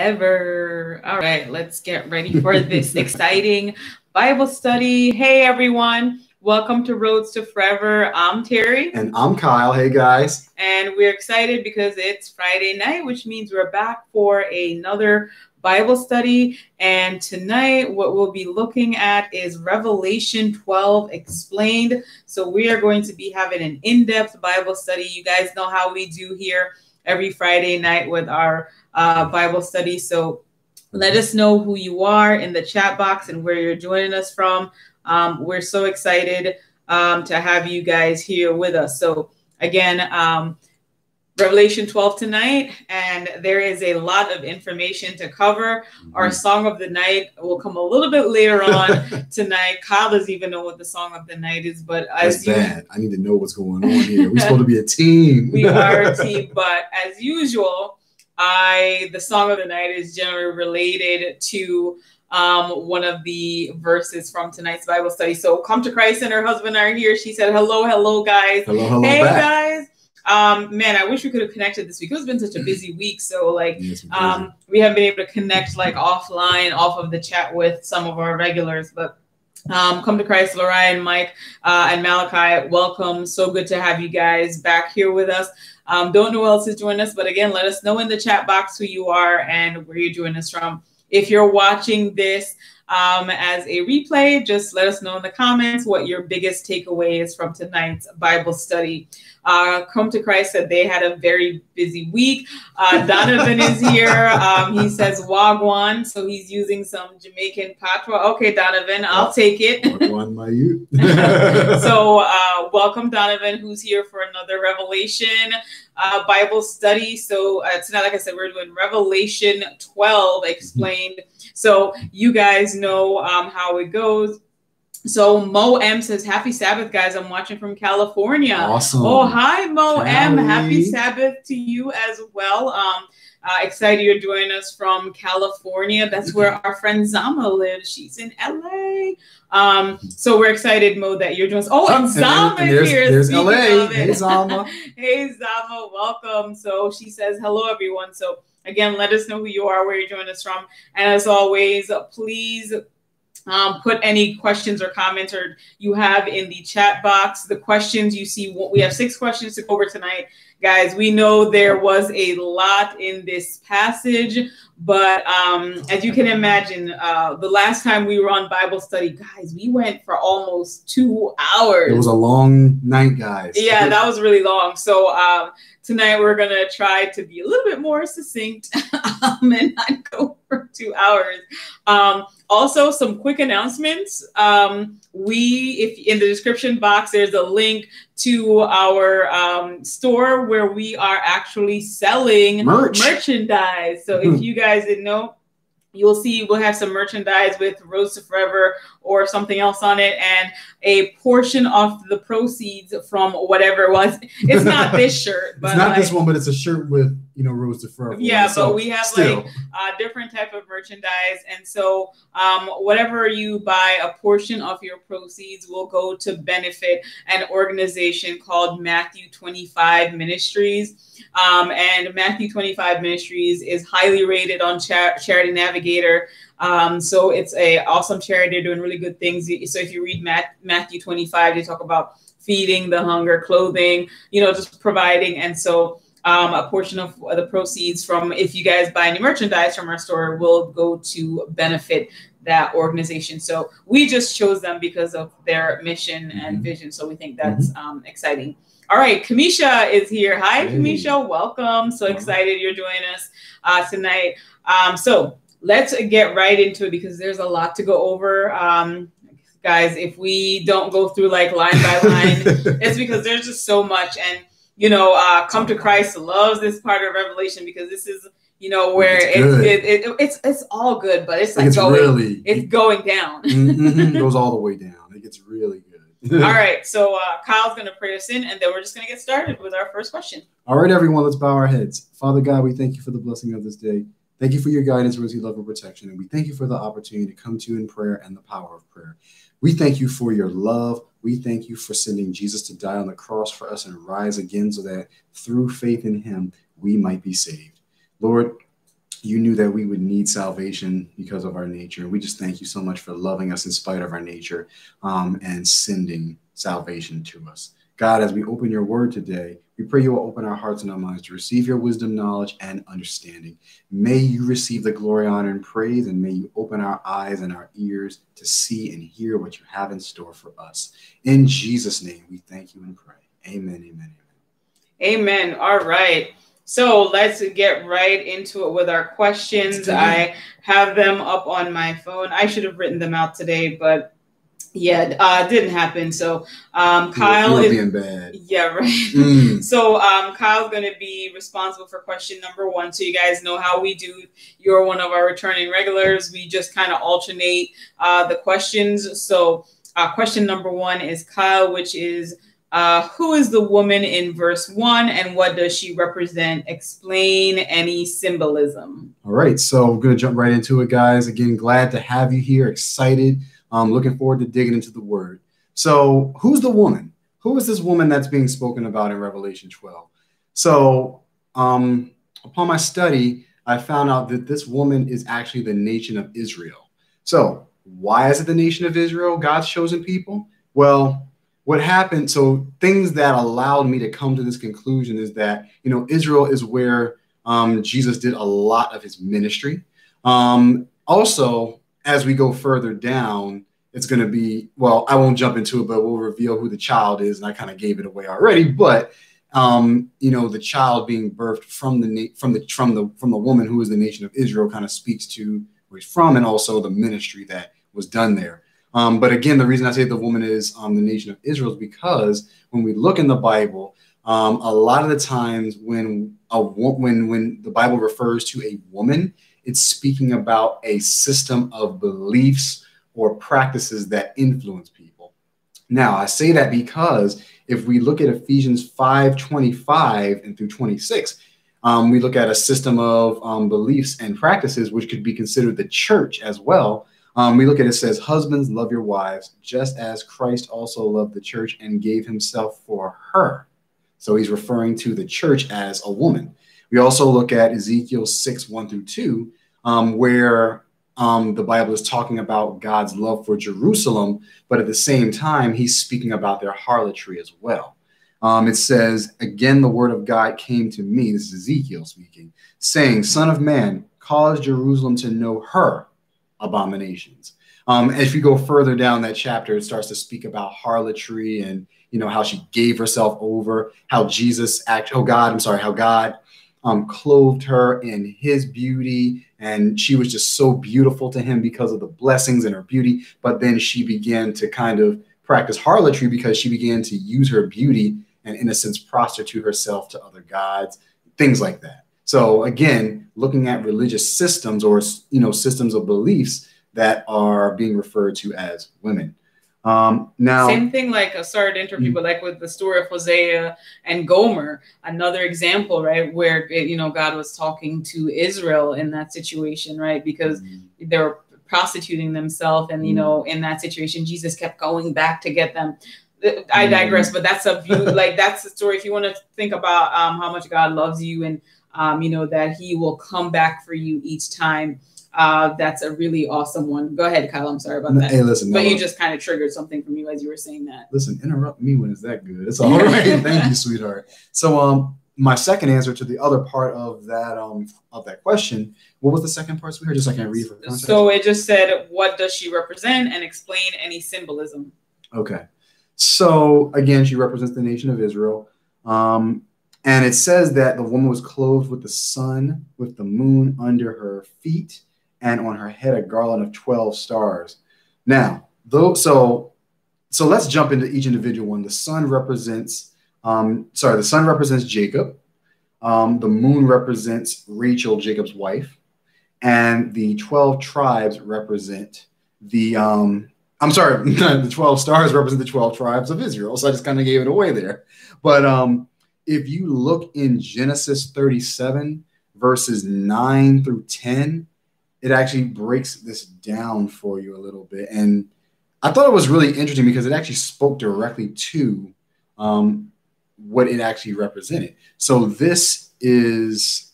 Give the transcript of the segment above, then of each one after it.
ever. All right, let's get ready for this exciting Bible study. Hey, everyone. Welcome to Rhoades to Forever. I'm Terry. And I'm Kyle. Hey, guys. And we're excited because it's Friday night, which means we're back for another Bible study. And tonight, what we'll be looking at is Revelation 12 explained. So, we are going to be having an in depth Bible study. You guys know how we do here every Friday night with our uh, Bible study. So, let us know who you are in the chat box and where you're joining us from. Um, we're so excited um, to have you guys here with us. So, again, um, Revelation 12 tonight, and there is a lot of information to cover. Mm-hmm. Our song of the night will come a little bit later on tonight. Kyle doesn't even know what the song of the night is, but as That's bad. I need to know what's going on here. We're supposed to be a team. we are a team, but as usual, I the song of the night is generally related to um, one of the verses from tonight's Bible study. So, come to Christ and her husband are here. She said, "Hello, hello, guys. Hello, hello, hey, back. guys." Um, man, I wish we could have connected this week. It's been such a busy week, so like, um, we haven't been able to connect like offline, off of the chat with some of our regulars, but. Um, come to Christ, Lorian, Mike, uh, and Malachi. Welcome. So good to have you guys back here with us. Um, don't know who else is joining us, but again, let us know in the chat box who you are and where you're joining us from. If you're watching this um, as a replay, just let us know in the comments what your biggest takeaway is from tonight's Bible study. Uh, Come to Christ said they had a very busy week. Uh, Donovan is here. Um, he says Wagwan, so he's using some Jamaican patois. Okay, Donovan, I'll take it. Wagwan, my youth. so, uh, welcome, Donovan, who's here for another Revelation uh, Bible study. So, uh, tonight, like I said, we're doing Revelation 12 explained. Mm-hmm. So, you guys know um, how it goes so Mo M says, Happy Sabbath, guys. I'm watching from California. Awesome. Oh, hi, Mo Cali. M. Happy Sabbath to you as well. Um, uh, excited you're joining us from California. That's where our friend Zama lives. She's in LA. Um, so we're excited, Mo, that you're joining us. Oh, and Zama and there's, here. There's LA. Hey, Zama. hey, Zama. Welcome. So she says, Hello, everyone. So again, let us know who you are, where you're joining us from. And as always, please um, put any questions or comments or you have in the chat box. The questions you see, we have six questions to go over tonight. Guys, we know there was a lot in this passage, but um, as you can imagine, uh, the last time we were on Bible study, guys, we went for almost two hours. It was a long night, guys. Yeah, that was really long. So um, tonight we're going to try to be a little bit more succinct um, and not go for two hours. Um, also, some quick announcements. Um, we, if in the description box, there's a link to our um, store where we are actually selling Merch. merchandise. So if you guys didn't know, you'll see we'll have some merchandise with Rhoades to Forever or something else on it, and a portion of the proceeds from whatever it was. It's not this shirt, but it's not like, this one, but it's a shirt with you know to Forever. Yeah, so but we have still. like uh, different type of merchandise, and so um, whatever you buy, a portion of your proceeds will go to benefit an organization called Matthew Twenty Five Ministries. Um, and Matthew 25 Ministries is highly rated on Char- Charity Navigator. Um, so it's a awesome charity. They're doing really good things. So if you read Matt, Matthew 25, they talk about feeding the hunger, clothing, you know, just providing. And so um, a portion of the proceeds from if you guys buy any merchandise from our store will go to benefit that organization. So we just chose them because of their mission mm-hmm. and vision. So we think that's mm-hmm. um, exciting. All right, Kamisha is here. Hi, hey. Kamisha. Welcome. So excited you're joining us uh, tonight. Um, so let's get right into it because there's a lot to go over. Um, guys, if we don't go through like line by line, it's because there's just so much. And, you know, uh, Come to Christ loves this part of Revelation because this is, you know, where it's it, it, it, it's it's all good, but it's like it's going, really, it's going down. mm-hmm, goes all the way down. It gets really good. all right, so uh, Kyle's going to pray us in, and then we're just going to get started with our first question. All right, everyone, let's bow our heads. Father God, we thank you for the blessing of this day. Thank you for your guidance, mercy, love, and protection. And we thank you for the opportunity to come to you in prayer and the power of prayer. We thank you for your love. We thank you for sending Jesus to die on the cross for us and rise again so that through faith in him, we might be saved. Lord, you knew that we would need salvation because of our nature. And we just thank you so much for loving us in spite of our nature um, and sending salvation to us. God, as we open your word today, we pray you will open our hearts and our minds to receive your wisdom, knowledge, and understanding. May you receive the glory, honor, and praise, and may you open our eyes and our ears to see and hear what you have in store for us. In Jesus' name, we thank you and pray. Amen, amen, amen. Amen. All right. So let's get right into it with our questions. I have them up on my phone. I should have written them out today, but yeah, uh, didn't happen. So um, Kyle is being bad. Yeah, right. Mm. so um, Kyle's going to be responsible for question number one. So you guys know how we do. You're one of our returning regulars. We just kind of alternate uh, the questions. So uh, question number one is Kyle, which is uh, who is the woman in verse one and what does she represent? Explain any symbolism. All right, so we're going to jump right into it, guys. Again, glad to have you here. Excited. Um, looking forward to digging into the word. So, who's the woman? Who is this woman that's being spoken about in Revelation 12? So, um, upon my study, I found out that this woman is actually the nation of Israel. So, why is it the nation of Israel, God's chosen people? Well, what happened so things that allowed me to come to this conclusion is that you know israel is where um, jesus did a lot of his ministry um, also as we go further down it's going to be well i won't jump into it but we'll reveal who the child is and i kind of gave it away already but um, you know the child being birthed from the from the from the from the woman who is the nation of israel kind of speaks to where he's from and also the ministry that was done there. Um, but again, the reason I say the woman is um, the nation of Israel is because when we look in the Bible, um, a lot of the times when a when when the Bible refers to a woman, it's speaking about a system of beliefs or practices that influence people. Now, I say that because if we look at Ephesians 5 25 and through 26, um, we look at a system of um, beliefs and practices which could be considered the church as well um, we look at it, it says, Husbands, love your wives, just as Christ also loved the church and gave himself for her. So he's referring to the church as a woman. We also look at Ezekiel 6 1 through 2, um, where um, the Bible is talking about God's love for Jerusalem, but at the same time, he's speaking about their harlotry as well. Um, it says, Again, the word of God came to me, this is Ezekiel speaking, saying, Son of man, cause Jerusalem to know her abominations. Um, if you go further down that chapter, it starts to speak about harlotry and you know how she gave herself over, how Jesus act, oh God, I'm sorry, how God um, clothed her in His beauty, and she was just so beautiful to Him because of the blessings and her beauty. But then she began to kind of practice harlotry because she began to use her beauty and, in a sense, prostitute herself to other gods, things like that. So again, looking at religious systems or you know systems of beliefs that are being referred to as women. Um, now, same thing like a sorry to interrupt you, but like with the story of Hosea and Gomer, another example, right, where it, you know God was talking to Israel in that situation, right, because mm-hmm. they were prostituting themselves, and you mm-hmm. know in that situation, Jesus kept going back to get them. I digress, mm-hmm. but that's a view, like that's the story. If you want to think about um, how much God loves you and um, you know, that he will come back for you each time. Uh, that's a really awesome one. Go ahead, Kyle. I'm sorry about that. Hey, listen, but no, you just kind of triggered something from you as you were saying that. Listen, interrupt me when it's that good. It's all right. Thank you, sweetheart. So, um, my second answer to the other part of that um of that question, what was the second part, sweetheart? Just so I can read for context. So it just said, "What does she represent?" and explain any symbolism. Okay. So again, she represents the nation of Israel. Um, and it says that the woman was clothed with the sun, with the moon under her feet, and on her head a garland of 12 stars. Now, though, so so let's jump into each individual one. The sun represents, um, sorry, the sun represents Jacob. Um, the moon represents Rachel, Jacob's wife, and the 12 tribes represent the um, I'm sorry, the 12 stars represent the 12 tribes of Israel. So I just kind of gave it away there. But um, if you look in Genesis 37, verses 9 through 10, it actually breaks this down for you a little bit. And I thought it was really interesting because it actually spoke directly to um, what it actually represented. So this is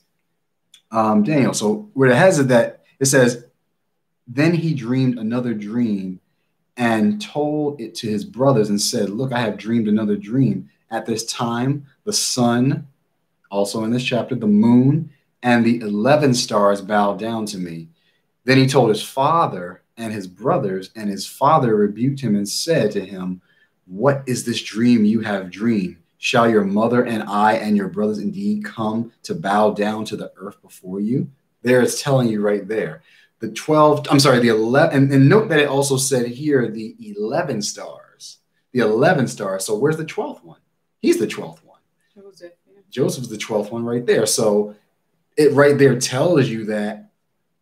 um, Daniel. So where it has it that it says, then he dreamed another dream and told it to his brothers and said, Look, I have dreamed another dream. At this time, the sun, also in this chapter, the moon and the 11 stars bowed down to me. Then he told his father and his brothers, and his father rebuked him and said to him, What is this dream you have dreamed? Shall your mother and I and your brothers indeed come to bow down to the earth before you? There it's telling you right there. The 12, I'm sorry, the 11, and, and note that it also said here the 11 stars. The 11 stars. So where's the 12th one? He's the 12th one. Joseph. Yeah. Joseph's the 12th one right there. So it right there tells you that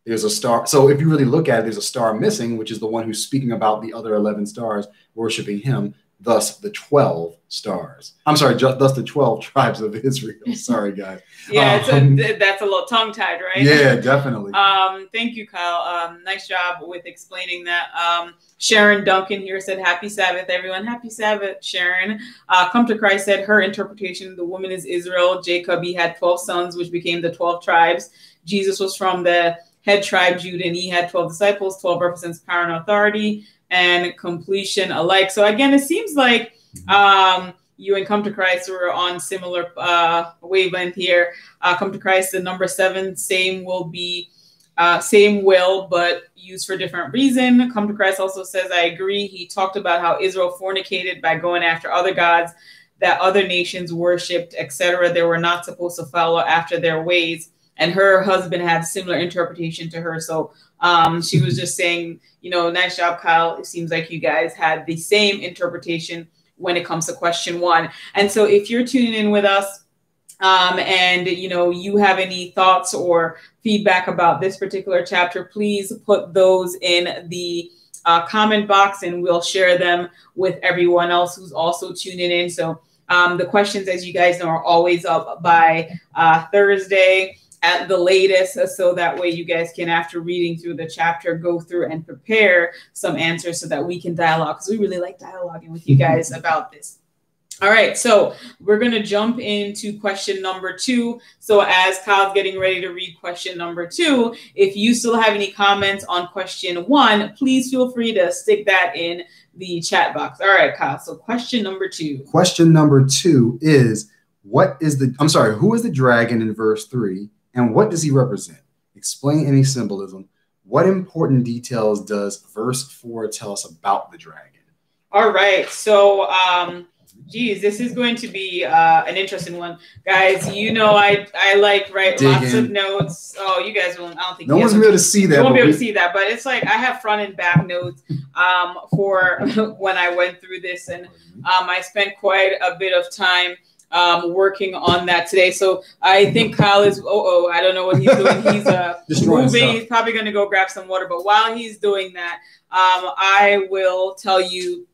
there's a star. So if you really look at it, there's a star missing, which is the one who's speaking about the other 11 stars worshiping him thus the 12 stars. I'm sorry, just, thus the 12 tribes of Israel. Sorry, guys. yeah, um, a, that's a little tongue tied, right? Yeah, definitely. um, thank you, Kyle. Um, nice job with explaining that. Um, Sharon Duncan here said, Happy Sabbath, everyone. Happy Sabbath, Sharon. Uh, Come to Christ said, her interpretation, the woman is Israel. Jacob, he had 12 sons, which became the 12 tribes. Jesus was from the head tribe Judah, and he had 12 disciples. 12 represents power and authority and completion alike. So again, it seems like um, you and Come to Christ were on similar uh, wavelength here. Uh, Come to Christ, the number seven, same will be uh, same will, but used for different reason. Come to Christ also says, I agree. He talked about how Israel fornicated by going after other gods that other nations worshipped, etc. They were not supposed to follow after their ways. And her husband had similar interpretation to her. So um, she was just saying, you know, nice job, Kyle. It seems like you guys had the same interpretation when it comes to question one. And so if you're tuning in with us, um, and you know you have any thoughts or feedback about this particular chapter, please put those in the uh, comment box, and we'll share them with everyone else who's also tuning in. So um, the questions, as you guys know, are always up by uh, Thursday at the latest so that way you guys can after reading through the chapter go through and prepare some answers so that we can dialogue because we really like dialoguing with you mm-hmm. guys about this all right, so we're going to jump into question number two. So, as Kyle's getting ready to read question number two, if you still have any comments on question one, please feel free to stick that in the chat box. All right, Kyle. So, question number two. Question number two is What is the, I'm sorry, who is the dragon in verse three? And what does he represent? Explain any symbolism. What important details does verse 4 tell us about the dragon? All right. So, um, geez, this is going to be uh, an interesting one, guys. You know, I I like write Dig lots in. of notes. Oh, you guys won't. I don't think no one's gonna be able to see that. You won't be able to see that, but it's like I have front and back notes um, for when I went through this, and um, I spent quite a bit of time um, working on that today. So I think Kyle is. Oh, oh, I don't know what he's doing. He's uh, moving. He's probably going to go grab some water. But while he's doing that, um, I will tell you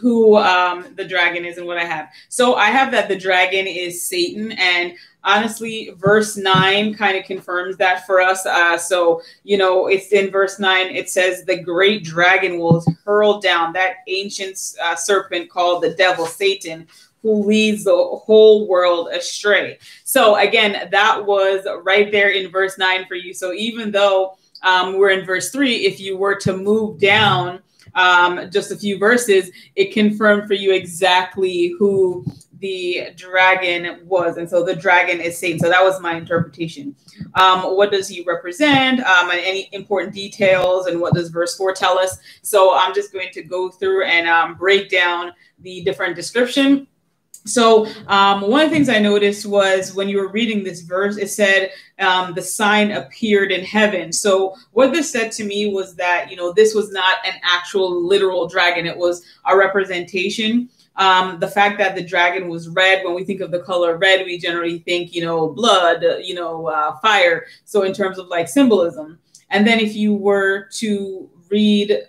who um, the dragon is and what I have. So I have that the dragon is Satan, and honestly, verse nine kind of confirms that for us. Uh, so you know, it's in verse nine. It says the great dragon will hurl down that ancient uh, serpent called the devil, Satan who leads the whole world astray. So again, that was right there in verse 9 for you. So even though um, we're in verse 3, if you were to move down um, just a few verses, it confirmed for you exactly who the dragon was. And so the dragon is Satan. So that was my interpretation. Um, what does he represent? Um, and any important details and what does verse 4 tell us? So I'm just going to go through and um, break down the different description so um, one of the things I noticed was when you were reading this verse, it said um, the sign appeared in heaven. So what this said to me was that you know this was not an actual literal dragon; it was a representation. Um, the fact that the dragon was red, when we think of the color red, we generally think you know blood, you know uh, fire. So in terms of like symbolism, and then if you were to read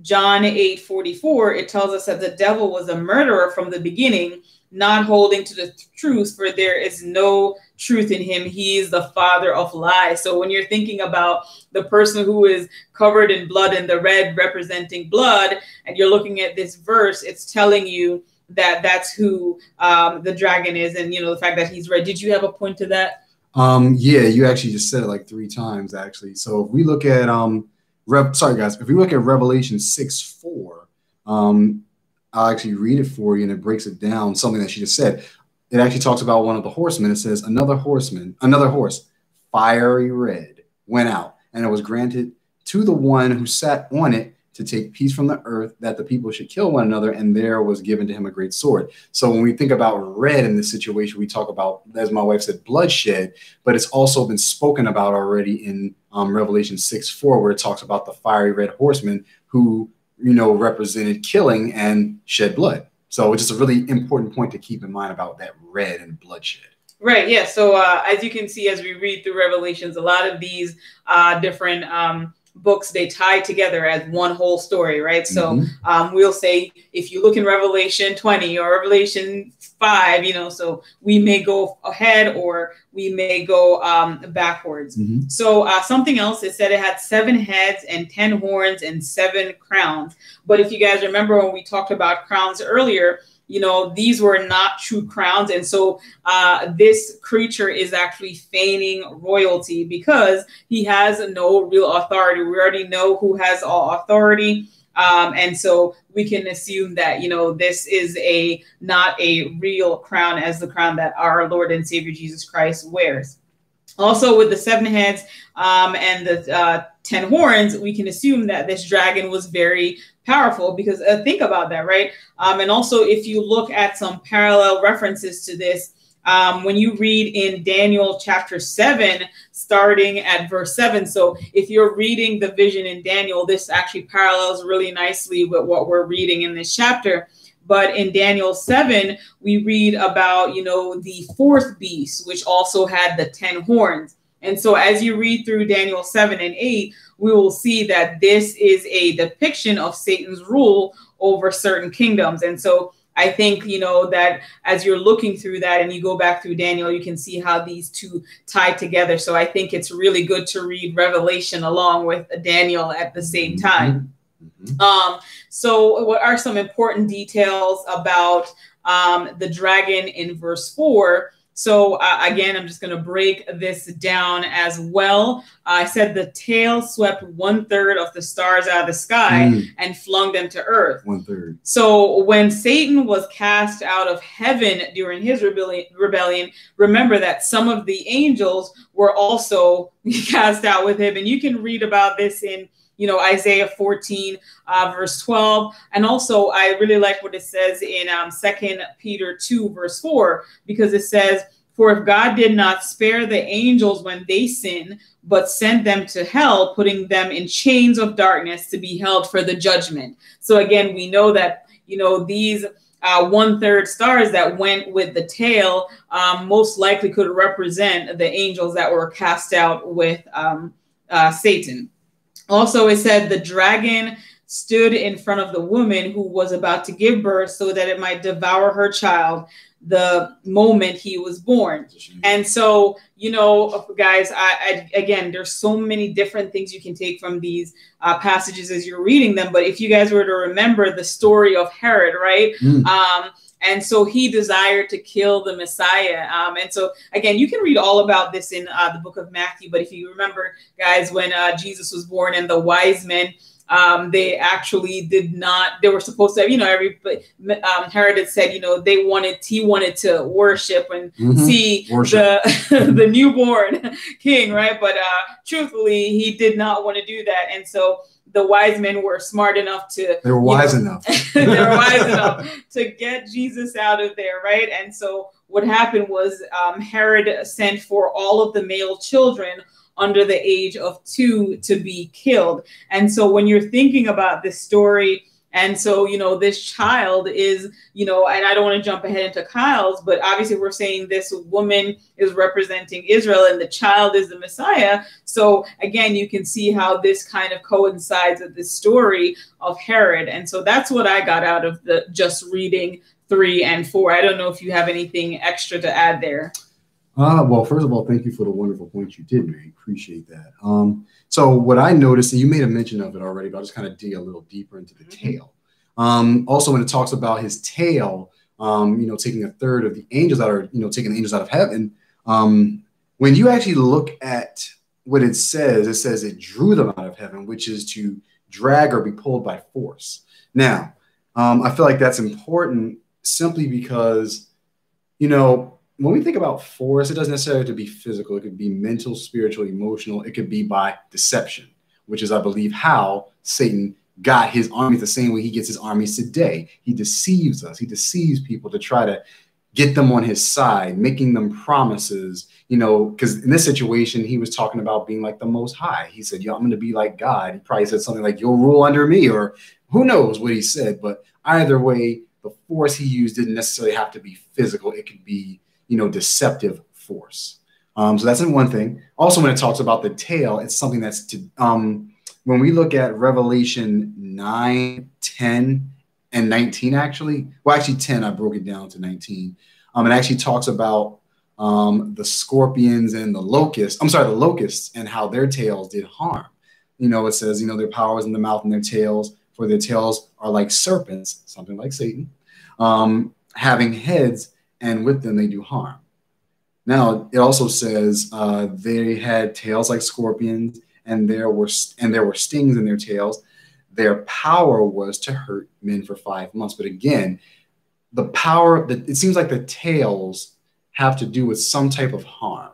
John 8 44, it tells us that the devil was a murderer from the beginning not holding to the truth, for there is no truth in him. He is the father of lies. So when you're thinking about the person who is covered in blood and the red representing blood, and you're looking at this verse, it's telling you that that's who um, the dragon is, and you know the fact that he's red. Did you have a point to that? Um, yeah, you actually just said it like three times actually. So if we look at um, Rev, sorry guys, if we look at Revelation six four, um, I'll actually read it for you, and it breaks it down. Something that she just said. It actually talks about one of the horsemen. It says another horseman, another horse, fiery red, went out, and it was granted to the one who sat on it to take peace from the earth, that the people should kill one another, and there was given to him a great sword. So when we think about red in this situation, we talk about, as my wife said, bloodshed, but it's also been spoken about already in um, Revelation 6 4, where it talks about the fiery red horseman who, you know, represented killing and shed blood. So it's just a really important point to keep in mind about that red and bloodshed. Right. Yeah. So uh, as you can see, as we read through Revelations, a lot of these uh, different um, books they tie together as one whole story right so mm-hmm. um, we'll say if you look in revelation 20 or revelation 5 you know so we may go ahead or we may go um, backwards. Mm-hmm. so uh, something else it said it had seven heads and ten horns and seven crowns. But if you guys remember when we talked about crowns earlier you know these were not true crowns. And so uh, this creature is actually feigning royalty because he has no real authority. We already know who has all authority um, and so we can assume that you know this is a not a real crown as the crown that our lord and savior jesus christ wears also with the seven heads um, and the uh, ten horns we can assume that this dragon was very powerful because uh, think about that, right? Um, and also, if you look at some parallel references to this, um, when you read in Daniel chapter 7, starting at verse 7. So, if you're reading the vision in Daniel, this actually parallels really nicely with what we're reading in this chapter. But in Daniel 7, we read about, you know, the fourth beast, which also had the 10 horns. And so, as you read through Daniel 7 and 8, we will see that this is a depiction of Satan's rule over certain kingdoms. And so I think, you know, that as you're looking through that and you go back through Daniel, you can see how these two tie together. So I think it's really good to read Revelation along with Daniel at the same mm-hmm. time. Mm-hmm. Um, so, what are some important details about um, the dragon in verse 4? So uh, again, I'm just going to break this down as well. I said the tail swept one third of the stars out of the sky mm. and flung them to earth. One third. So when Satan was cast out of heaven during his rebellion, rebellion, remember that some of the angels were also cast out with him, and you can read about this in you know, Isaiah 14, uh, verse 12. And also, I really like what it says in um, 2 Peter 2, verse 4, because it says, For if God did not spare the angels when they sin, but sent them to hell, putting them in chains of darkness to be held for the judgment. So again, we know that, you know, these uh, one third stars that went with the tail um, most likely could represent the angels that were cast out with um, uh, Satan. Also, it said the dragon stood in front of the woman who was about to give birth so that it might devour her child the moment he was born. And so, you know, guys, I, I, again, there's so many different things you can take from these uh, passages as you're reading them. But if you guys were to remember the story of Herod, right? Mm. Um, and so he desired to kill the Messiah. Um, and so, again, you can read all about this in uh, the book of Matthew. But if you remember, guys, when uh, Jesus was born and the wise men, um, they actually did not, they were supposed to have, you know, every, um, Herod had said, you know, they wanted, he wanted to worship and mm-hmm. see worship. the, the newborn king, right? But uh, truthfully, he did not want to do that. And so, the wise men were smart enough to they were wise know, enough they were wise enough to get jesus out of there right and so what happened was um, herod sent for all of the male children under the age of two to be killed and so when you're thinking about this story and so, you know, this child is, you know, and I don't want to jump ahead into Kyle's, but obviously we're saying this woman is representing Israel and the child is the Messiah. So again, you can see how this kind of coincides with the story of Herod. And so that's what I got out of the just reading three and four. I don't know if you have anything extra to add there. Uh, well, first of all, thank you for the wonderful point you did make. Appreciate that. Um, so what I noticed, and you made a mention of it already, but I'll just kind of dig a little deeper into the mm-hmm. tail. Um, also, when it talks about his tail, um, you know, taking a third of the angels that are, you know, taking the angels out of heaven. Um, when you actually look at what it says, it says it drew them out of heaven, which is to drag or be pulled by force. Now, um, I feel like that's important simply because, you know, when we think about force, it doesn't necessarily have to be physical. It could be mental, spiritual, emotional. It could be by deception, which is, I believe, how Satan got his armies the same way he gets his armies today. He deceives us. He deceives people to try to get them on his side, making them promises, you know, because in this situation, he was talking about being like the most high. He said, Yo, I'm going to be like God. He probably said something like, You'll rule under me, or who knows what he said. But either way, the force he used didn't necessarily have to be physical, it could be, you know, deceptive force. Um, so that's in one thing. Also, when it talks about the tail, it's something that's to, um, when we look at Revelation 9, 10, and 19 actually. Well, actually 10, I broke it down to 19. Um, it actually talks about um, the scorpions and the locusts. I'm sorry, the locusts and how their tails did harm. You know, it says, you know, their powers in the mouth and their tails, for their tails are like serpents, something like Satan, um, having heads, and with them they do harm. Now, it also says uh, they had tails like scorpions, and there were and there were stings in their tails, their power was to hurt men for five months. But again, the power that it seems like the tails have to do with some type of harm.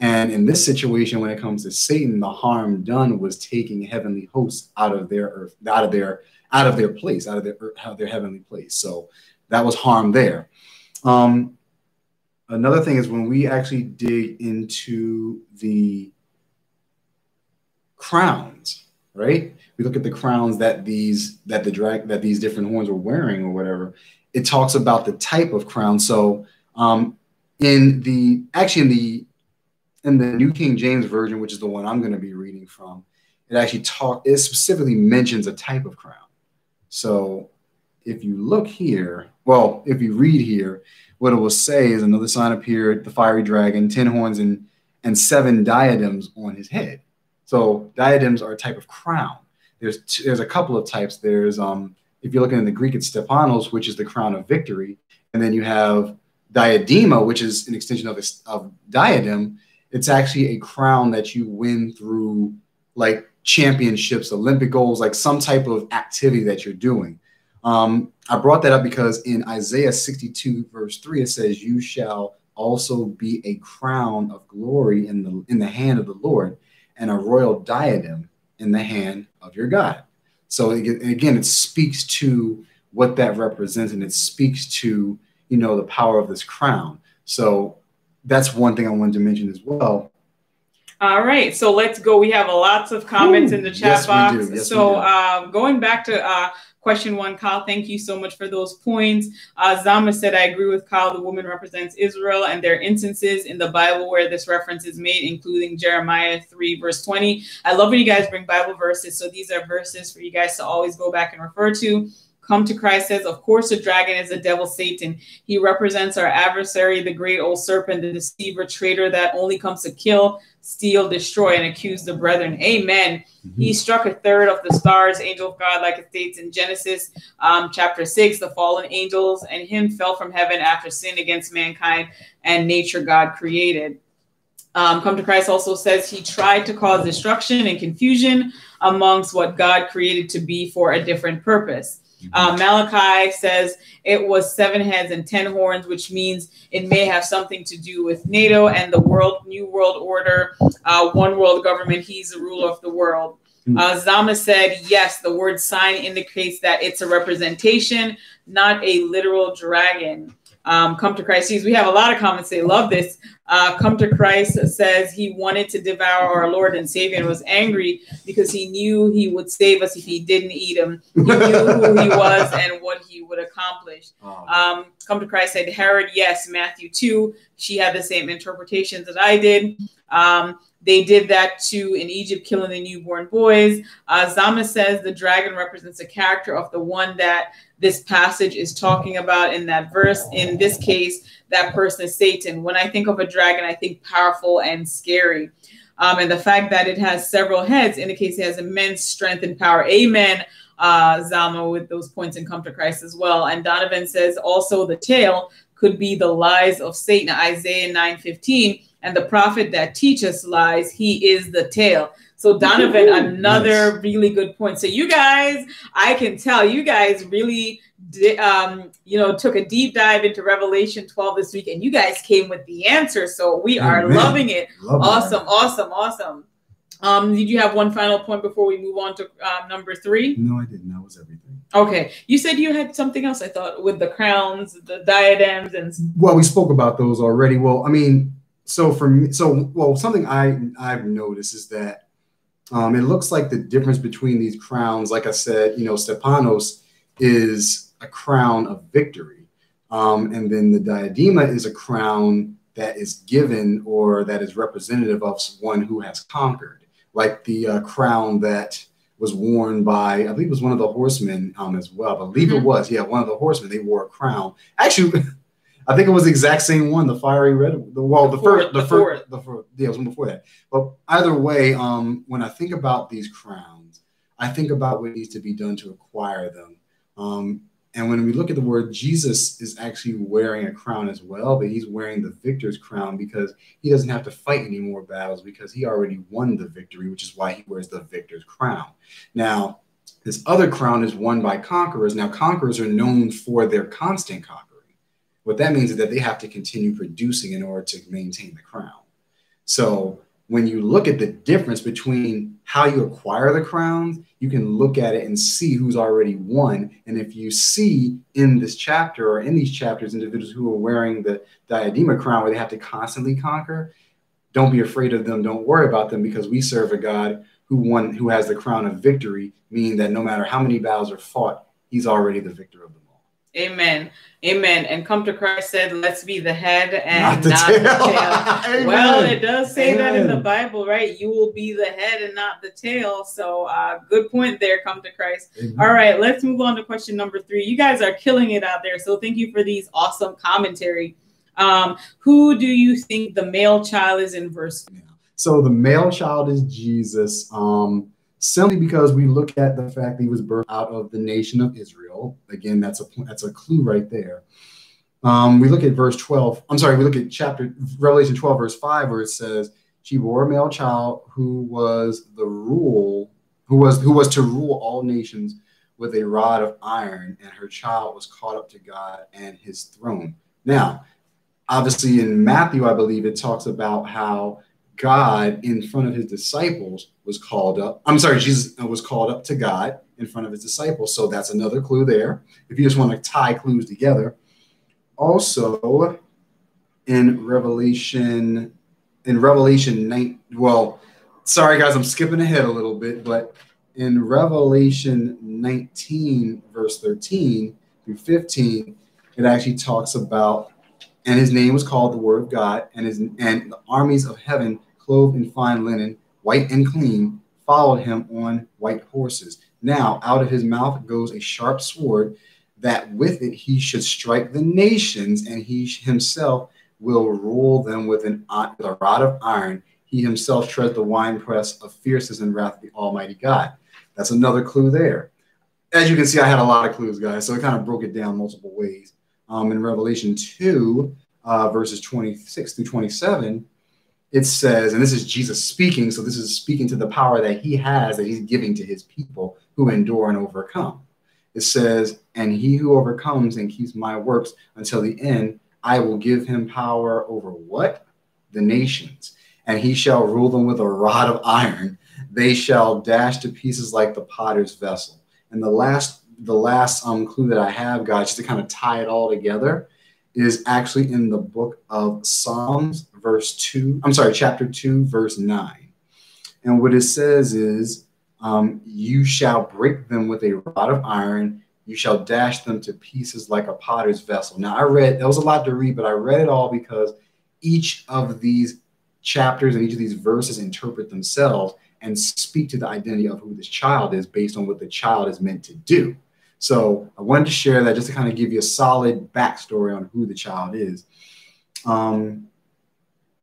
And in this situation, when it comes to Satan, the harm done was taking heavenly hosts out of their earth, out of their out of their place, out of their out of their heavenly place. So that was harm there. Um, another thing is when we actually dig into the crowns, right? we look at the crowns that these that the drag that these different horns were wearing or whatever, it talks about the type of crown. So um, in the actually in the in the New King James Version, which is the one I'm going to be reading from, it actually talk it specifically mentions a type of crown. So if you look here, well, if you read here, what it will say is another sign appeared, the fiery dragon, ten horns and and seven diadems on his head. So diadems are a type of crown there's there's a couple of types. There's um if you're looking in the Greek, it's Stephanos, which is the crown of victory, and then you have diadema, which is an extension of this of diadem. It's actually a crown that you win through like championships, Olympic goals, like some type of activity that you're doing. Um, I brought that up because in Isaiah 62 verse 3 it says, "You shall also be a crown of glory in the in the hand of the Lord, and a royal diadem in the hand of your God. So again, it speaks to what that represents and it speaks to, you know, the power of this crown. So that's one thing I wanted to mention as well. All right, so let's go. We have lots of comments Ooh, in the chat yes, box. Yes, so uh, going back to uh, Question one, Kyle, thank you so much for those points. Uh, Zama said, I agree with Kyle. The woman represents Israel, and there are instances in the Bible where this reference is made, including Jeremiah 3, verse 20. I love when you guys bring Bible verses. So these are verses for you guys to always go back and refer to. Come to Christ says, Of course, the dragon is the devil, Satan. He represents our adversary, the great old serpent, the deceiver, traitor that only comes to kill, steal, destroy, and accuse the brethren. Amen. Mm-hmm. He struck a third of the stars, angel of God, like it states in Genesis um, chapter 6, the fallen angels, and him fell from heaven after sin against mankind and nature God created. Um, Come to Christ also says he tried to cause destruction and confusion amongst what God created to be for a different purpose. Uh, Malachi says it was seven heads and ten horns, which means it may have something to do with NATO and the world, new world order, uh, one world government. He's the ruler of the world. Hmm. Uh, Zama said, yes, the word sign indicates that it's a representation, not a literal dragon. Um, come to Christ. We have a lot of comments. They love this. Uh, come to Christ says he wanted to devour our Lord and Savior and was angry because he knew he would save us if he didn't eat him. He knew who he was and what he would accomplish. Oh. Um, come to Christ said Herod, yes, Matthew 2. She had the same interpretations that I did. Um, they did that too in Egypt, killing the newborn boys. Uh, Zama says the dragon represents a character of the one that this passage is talking about in that verse. In this case, that person is Satan. When I think of a dragon, I think powerful and scary. Um, and the fact that it has several heads indicates it has immense strength and power. Amen. Uh, Zama with those points and come to Christ as well. And Donovan says also the tail could be the lies of Satan. Isaiah 9:15 and the prophet that teaches lies, he is the tail. So Donovan, another nice. really good point. So you guys, I can tell you guys really um, you know, took a deep dive into Revelation 12 this week, and you guys came with the answer. So we are loving it. Love awesome, awesome, awesome. Um, did you have one final point before we move on to um, number three? No, I didn't. That was everything. Okay, you said you had something else. I thought with the crowns, the diadems, and well, we spoke about those already. Well, I mean, so for me, so well, something I I've noticed is that um, it looks like the difference between these crowns, like I said, you know, Stephanos is a crown of victory, um, and then the diadema is a crown that is given or that is representative of one who has conquered like the uh, crown that was worn by, I believe it was one of the horsemen um, as well. I believe mm-hmm. it was, yeah, one of the horsemen. They wore a crown. Actually, I think it was the exact same one, the fiery red. The well, the, the first, the, first, the first, yeah, it was one before that. But either way, um, when I think about these crowns, I think about what needs to be done to acquire them. Um, and when we look at the word, Jesus is actually wearing a crown as well, but he's wearing the victor's crown because he doesn't have to fight any more battles because he already won the victory, which is why he wears the victor's crown. Now, this other crown is won by conquerors. Now, conquerors are known for their constant conquering. What that means is that they have to continue producing in order to maintain the crown. So when you look at the difference between how you acquire the crowns, you can look at it and see who's already won. And if you see in this chapter or in these chapters individuals who are wearing the diadema crown where they have to constantly conquer, don't be afraid of them. Don't worry about them because we serve a God who won, who has the crown of victory, meaning that no matter how many battles are fought, he's already the victor of them. Amen. Amen. And come to Christ said, let's be the head and not the not tail. The tail. well, it does say Amen. that in the Bible, right? You will be the head and not the tail. So, uh, good point there. Come to Christ. Amen. All right, let's move on to question number three. You guys are killing it out there. So, thank you for these awesome commentary. Um, who do you think the male child is in verse? So, the male child is Jesus. Um, simply because we look at the fact that he was birthed out of the nation of Israel. Again, that's a that's a clue right there. Um, we look at verse 12. I'm sorry, we look at chapter Revelation 12, verse 5, where it says, She bore a male child who was the rule, who was who was to rule all nations with a rod of iron, and her child was caught up to God and his throne. Now, obviously in Matthew, I believe it talks about how God in front of his disciples was called up. I'm sorry, Jesus uh, was called up to God in front of his disciples. So that's another clue there. If you just want to tie clues together. Also, in Revelation, in Revelation 9, well, sorry guys, I'm skipping ahead a little bit, but in Revelation 19, verse 13 through 15, it actually talks about, and his name was called the Word of God, and his and the armies of heaven clothed in fine linen, white and clean, followed him on white horses. Now, out of his mouth goes a sharp sword, that with it he should strike the nations, and he himself will rule them with, an, with a rod of iron. He himself treads the winepress of fierceness and wrath of the Almighty God. That's another clue there. As you can see, I had a lot of clues, guys, so I kind of broke it down multiple ways. Um, in Revelation 2, uh, verses 26 through 27, it says, and this is Jesus speaking, so this is speaking to the power that he has that he's giving to his people who endure and overcome. It says, and he who overcomes and keeps my works until the end, I will give him power over what? The nations. And he shall rule them with a rod of iron. They shall dash to pieces like the potter's vessel. And the last, the last um, clue that I have, guys, just to kind of tie it all together, is actually in the book of Psalms, verse 2. I'm sorry, chapter 2, verse 9. And what it says is, um, You shall break them with a rod of iron, you shall dash them to pieces like a potter's vessel. Now, I read, that was a lot to read, but I read it all because each of these chapters and each of these verses interpret themselves and speak to the identity of who this child is based on what the child is meant to do. So I wanted to share that just to kind of give you a solid backstory on who the child is. Um,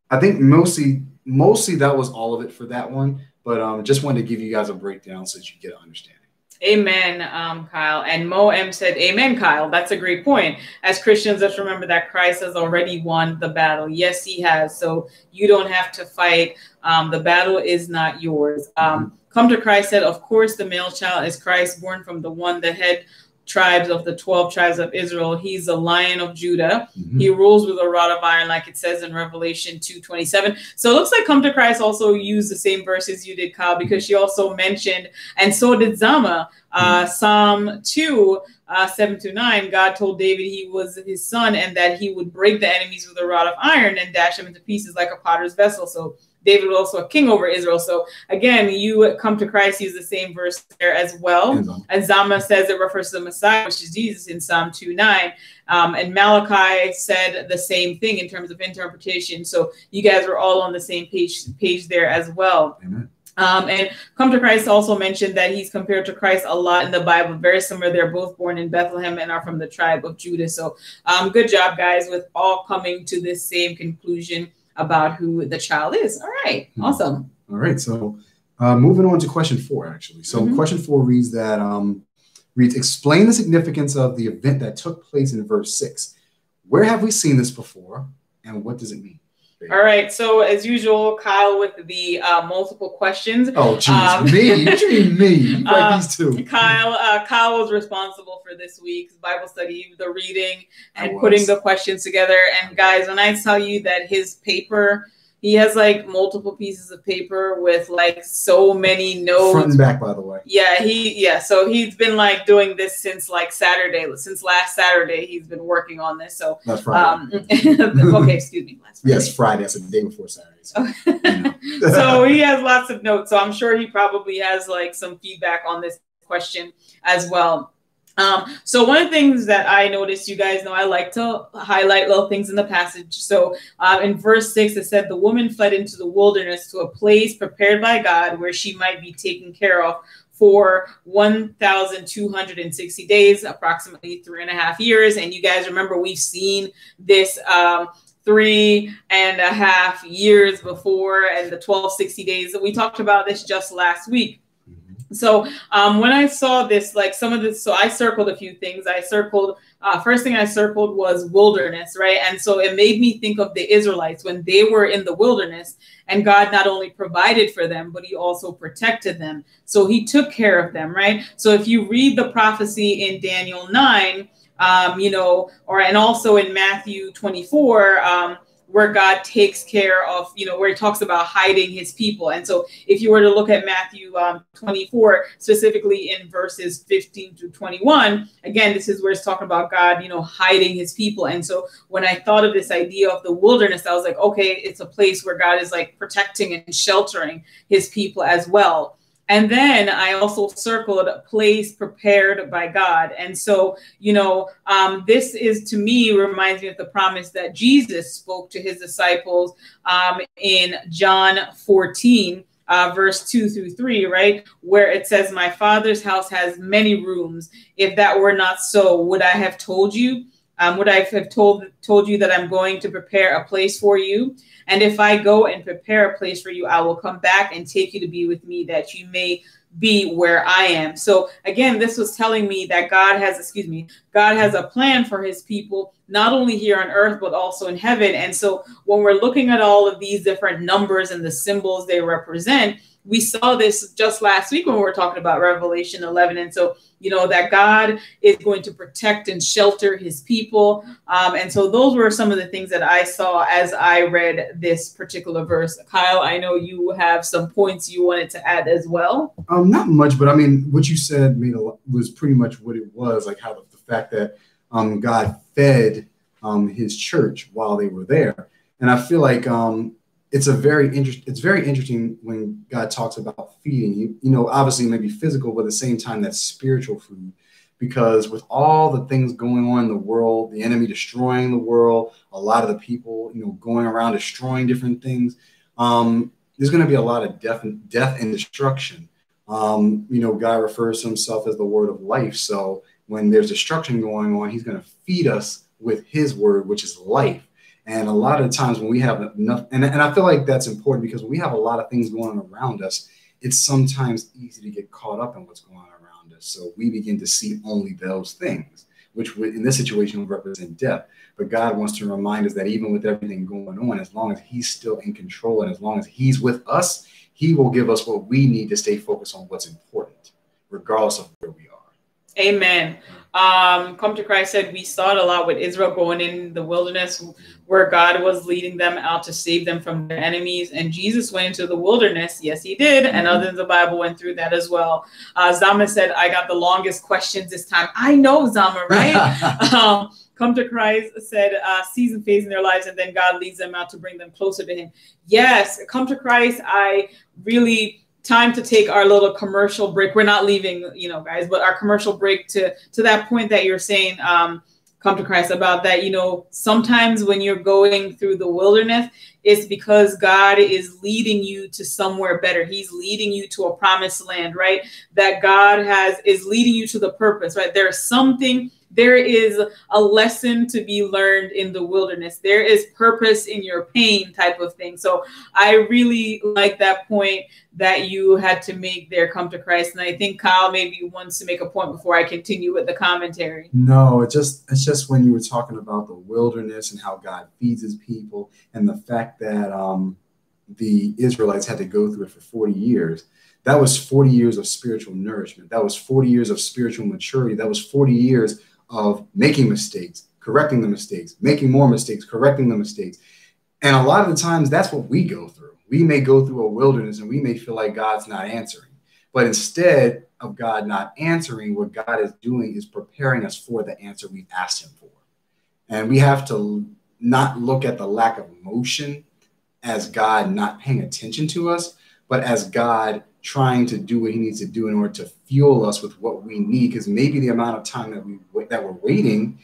I think mostly mostly that was all of it for that one, but um, just wanted to give you guys a breakdown so that you get an understanding. Amen, um, Kyle. And Mo M said, Amen, Kyle. That's a great point. As Christians, let's remember that Christ has already won the battle. Yes, he has. So you don't have to fight. Um, the battle is not yours. Um, come to Christ said, Of course, the male child is Christ, born from the one, the head tribes of the 12 tribes of Israel. He's the lion of Judah. Mm-hmm. He rules with a rod of iron, like it says in Revelation 2:27. So it looks like Come to Christ also used the same verses you did, Kyle, because she also mentioned, and so did Zama, uh, mm-hmm. Psalm 2. Uh, 7 to 9, God told David he was his son and that he would break the enemies with a rod of iron and dash them into pieces like a potter's vessel. So David was also a king over Israel. So again, you come to Christ, use the same verse there as well. As Zama says, it refers to the Messiah, which is Jesus in Psalm 2 9. Um, and Malachi said the same thing in terms of interpretation. So you guys were all on the same page page there as well. Amen. Um, and come to Christ also mentioned that he's compared to Christ a lot in the Bible, very similar. They're both born in Bethlehem and are from the tribe of Judah. So, um, good job, guys, with all coming to this same conclusion about who the child is. All right, mm-hmm. awesome. All right, so uh, moving on to question four, actually. So mm-hmm. question four reads that um, reads explain the significance of the event that took place in verse six. Where have we seen this before, and what does it mean? All right. So as usual, Kyle with the uh, multiple questions. Oh, geez, um, me? You mean me? uh, these two. Kyle, uh, Kyle was responsible for this week's Bible study, the reading, and putting the questions together. And guys, when I tell you that his paper he has like multiple pieces of paper with like so many notes. Front and back, by the way. Yeah, he yeah. So he's been like doing this since like Saturday, since last Saturday. He's been working on this. So that's Friday. Um, okay, excuse me. Last Friday. Yes, Friday. That's the day before Saturday. So, so he has lots of notes. So I'm sure he probably has like some feedback on this question as well. Um, so one of the things that I noticed, you guys know, I like to highlight little things in the passage. So uh, in verse six, it said, "The woman fled into the wilderness to a place prepared by God, where she might be taken care of." For 1,260 days, approximately three and a half years. And you guys remember, we've seen this um, three and a half years before and the 1260 days. That we talked about this just last week. So um, when I saw this, like some of this, so I circled a few things. I circled, uh, first thing I circled was wilderness, right? And so it made me think of the Israelites when they were in the wilderness and God not only provided for them, but he also protected them. So he took care of them, right? So if you read the prophecy in Daniel 9, um, you know, or and also in Matthew 24, um, where God takes care of, you know, where he talks about hiding his people. And so if you were to look at Matthew um, 24, specifically in verses 15 to 21, again, this is where it's talking about God, you know, hiding his people. And so when I thought of this idea of the wilderness, I was like, okay, it's a place where God is like protecting and sheltering his people as well. And then I also circled a place prepared by God. And so, you know, um, this is to me reminds me of the promise that Jesus spoke to his disciples um, in John 14. Uh, verse 2 through 3, right? Where it says, My father's house has many rooms. If that were not so, would I have told you? Um, would I have told told you that I'm going to prepare a place for you? And if I go and prepare a place for you, I will come back and take you to be with me that you may be where I am. So again, this was telling me that God has, excuse me, God has a plan for his people, not only here on earth, but also in heaven. And so when we're looking at all of these different numbers and the symbols they represent, we saw this just last week when we were talking about Revelation 11. And so, you know, that God is going to protect and shelter his people. Um, and so, those were some of the things that I saw as I read this particular verse. Kyle, I know you have some points you wanted to add as well. Um, not much, but I mean, what you said made a, was pretty much what it was like how the, fact that um, God fed um, his church while they were there. And I feel like um, it's a very interesting it's very interesting when god talks about feeding you you know obviously maybe physical but at the same time that's spiritual food. Because with all the things going on in the world the enemy destroying the world a lot of the people you know going around destroying different things um, there's going to be a lot of death and death and destruction. Um, you know god refers to himself as the word of life. So when there's destruction going on he's going to feed us with his word which is life and a lot of times when we have enough, and, and I feel like that's important because we have a lot of things going on around us it's sometimes easy to get caught up in what's going on around us. So we begin to see only those things, which would, in this situation would represent death. But God wants to remind us that even with everything going on, as long as He's still in control and as long as He's with us, He will give us what we need to stay focused on what's important, regardless of where we are. Amen. Um, Come to Christ said we saw it a lot with Israel going in the wilderness where God was leading them out to save them from their enemies. And Jesus went into the wilderness. Yes, he did. And mm-hmm. others in the Bible went through that as well. Uh, Zama said, I got the longest questions this time. I know Zama, right? um, Come to Christ said uh, season phase in their lives, and then God leads them out to bring them closer to Him. Yes, come to Christ. I really time to take our little commercial break. We're not leaving, you know, guys, but our commercial break to to that point that you're saying, um, come to Christ about that. You know, sometimes when you're going through the wilderness, it's because God is leading you to somewhere better. He's leading you to a promised land, right? That God has is leading you to the purpose, right? There's something there is a lesson to be learned in the wilderness. There is purpose in your pain, type of thing. So I really like that point that you had to make there come to Christ. And I think Kyle maybe wants to make a point before I continue with the commentary. No, it just it's just when you were talking about the wilderness and how God feeds his people and the fact that um the Israelites had to go through it for 40 years. That was 40 years of spiritual nourishment. That was 40 years of spiritual maturity. That was 40 years of making mistakes, correcting the mistakes, making more mistakes, correcting the mistakes. And a lot of the times, that's what we go through. We may go through a wilderness and we may feel like God's not answering. But instead of God not answering, what God is doing is preparing us for the answer we've asked Him for. And we have to not look at the lack of motion as God not paying attention to us, but as God trying to do what he needs to do in order to fuel us with what we need. Because maybe the amount of time that we that we're waiting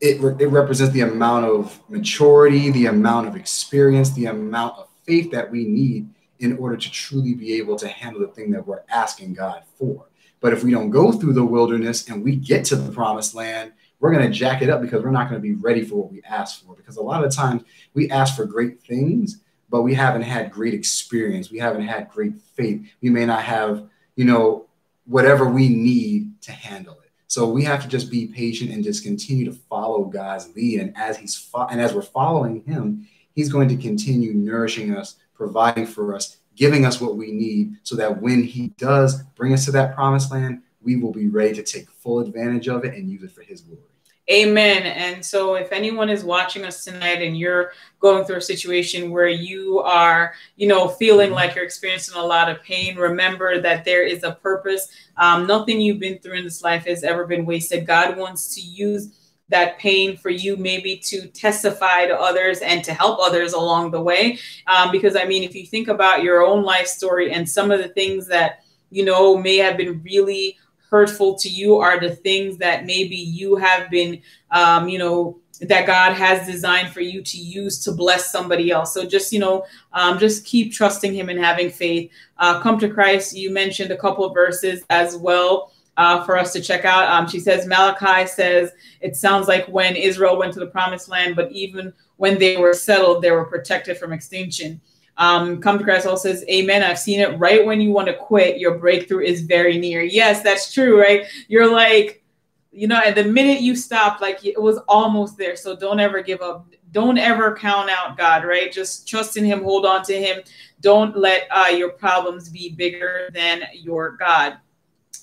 it, it represents the amount of maturity the amount of experience the amount of faith that we need in order to truly be able to handle the thing that we're asking god for. But if we don't go through the wilderness and we get to the promised land we're going to jack it up because we're not going to be ready for what we ask for because a lot of times we ask for great things but we haven't had great experience. We haven't had great faith. We may not have, you know, whatever we need to handle it. So we have to just be patient and just continue to follow God's lead. And as he's fo- and as we're following Him, He's going to continue nourishing us, providing for us, giving us what we need, so that when He does bring us to that promised land, we will be ready to take full advantage of it and use it for His glory. Amen. And so, if anyone is watching us tonight and you're going through a situation where you are, you know, feeling like you're experiencing a lot of pain, remember that there is a purpose. Um, nothing you've been through in this life has ever been wasted. God wants to use that pain for you maybe to testify to others and to help others along the way. Um, because, I mean, if you think about your own life story and some of the things that, you know, may have been really hurtful to you are the things that maybe you have been, um, you know, that God has designed for you to use to bless somebody else. So just, you know, um, just keep trusting Him and having faith. Uh, come to Christ. You mentioned a couple of verses as well. Uh, for us to check out. Um, she says, Malachi says, it sounds like when Israel went to the promised land, but even when they were settled, they were protected from extinction. Um, Come to Christ also says, Amen. I've seen it right when you want to quit, your breakthrough is very near. Yes, that's true, right? You're like, you know, and the minute you stop, like it was almost there. So don't ever give up. Don't ever count out God, right? Just trust in Him, hold on to Him. Don't let uh, your problems be bigger than your God.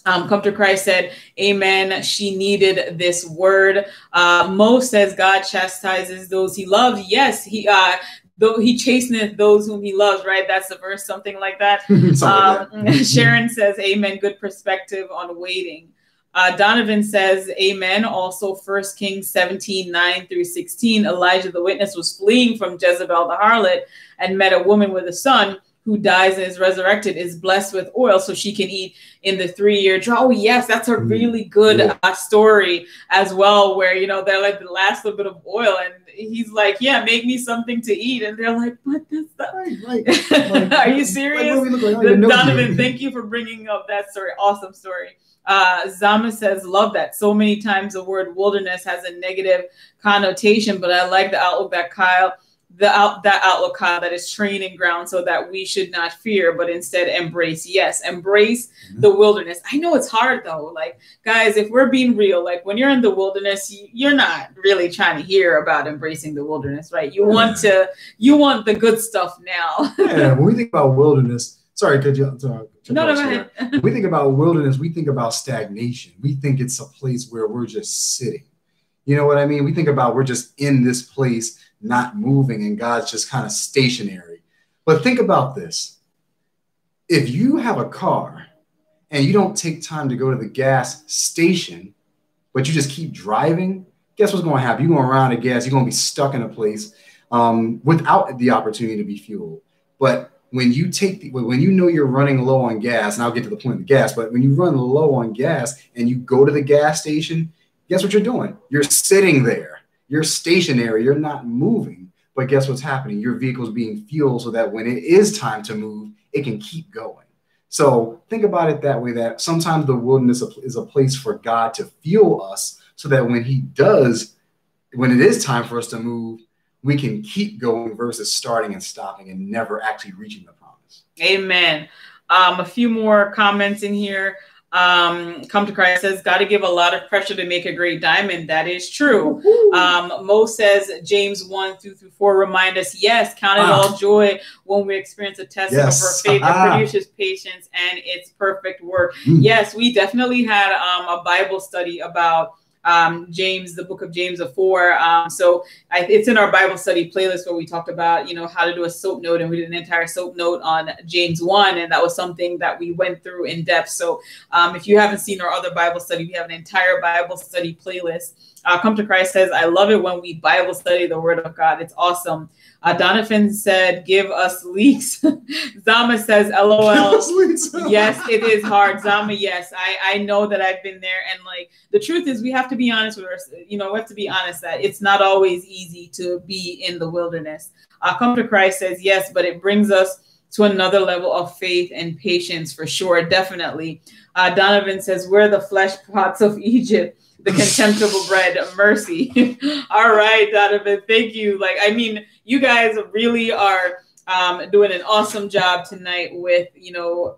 Um, Come to Christ said, Amen. She needed this word. Uh, Mo says, God chastises those he loves. Yes, he uh, though he chasteneth those whom he loves, right? That's the verse, something like that. something um, like that. Sharon says, Amen. Good perspective on waiting. Uh, Donovan says, Amen. Also, First Kings 17, 9 through 16. Elijah the witness was fleeing from Jezebel the harlot and met a woman with a son who dies and is resurrected is blessed with oil so she can eat in the three year drought. Oh, yes, that's a mm-hmm. really good uh, story as well, where, you know, they're like the last little bit of oil and he's like, yeah, make me something to eat. And they're like, what? That's that. Right, right. Are you serious? Like, Donovan, thank you for bringing up that story. Awesome story. Uh, Zama says, love that. So many times the word wilderness has a negative connotation, but I like the outlook that Kyle the out that outlook that is training ground so that we should not fear but instead embrace. Yes embrace mm-hmm. the wilderness. I know it's hard though. Like guys if we're being real like when you're in the wilderness you're not really trying to hear about embracing the wilderness right? You want to you want the good stuff now. Yeah when we think about wilderness sorry could you sorry, no, no, go ahead. when we think about wilderness we think about stagnation. We think it's a place where we're just sitting. You know what i mean? We think about we're just in this place not moving and God's just kind of stationary. But think about this if you have a car and you don't take time to go to the gas station, but you just keep driving, guess what's going to happen? You're going to run out of gas, you're going to be stuck in a place um, without the opportunity to be fueled. But when you take the, when you know you're running low on gas, and I'll get to the point of the gas, but when you run low on gas and you go to the gas station, guess what you're doing? You're sitting there you're stationary, you're not moving. But guess what's happening? Your vehicle's being fueled so that when it is time to move, it can keep going. So think about it that way that sometimes the wilderness is a place for God to fuel us so that when He does, when it is time for us to move, we can keep going versus starting and stopping and never actually reaching the promise. Amen. Um, a few more comments in here um, come to Christ says, got to give a lot of pressure to make a great diamond. That is true. Um, Mo says, James 1 through, through 4 remind us, yes, count it ah. all joy when we experience a test yes. of our faith that ah. produces patience and its perfect work. Mm. Yes, we definitely had um, a Bible study about um, James, the book of James of four. Um, so I, it's in our Bible study playlist where we talked about, you know, how to do a soap note and we did an entire soap note on James one. And that was something that we went through in depth. So um, if you haven't seen our other Bible study, we have an entire Bible study playlist. Uh, Come to Christ says, I love it when we Bible study the word of God. It's awesome. Uh, Donovan said, "Give us leeks." Zama says, "LOL." yes, it is hard. Zama, yes, I I know that I've been there, and like the truth is, we have to be honest with us. You know, we have to be honest that it's not always easy to be in the wilderness. Uh, Come to Christ says, "Yes, but it brings us." To another level of faith and patience for sure, definitely. Uh, Donovan says, We're the flesh pots of Egypt the contemptible bread of mercy. All right, Donovan, thank you. Like, I mean, you guys really are um, doing an awesome job tonight with, you know,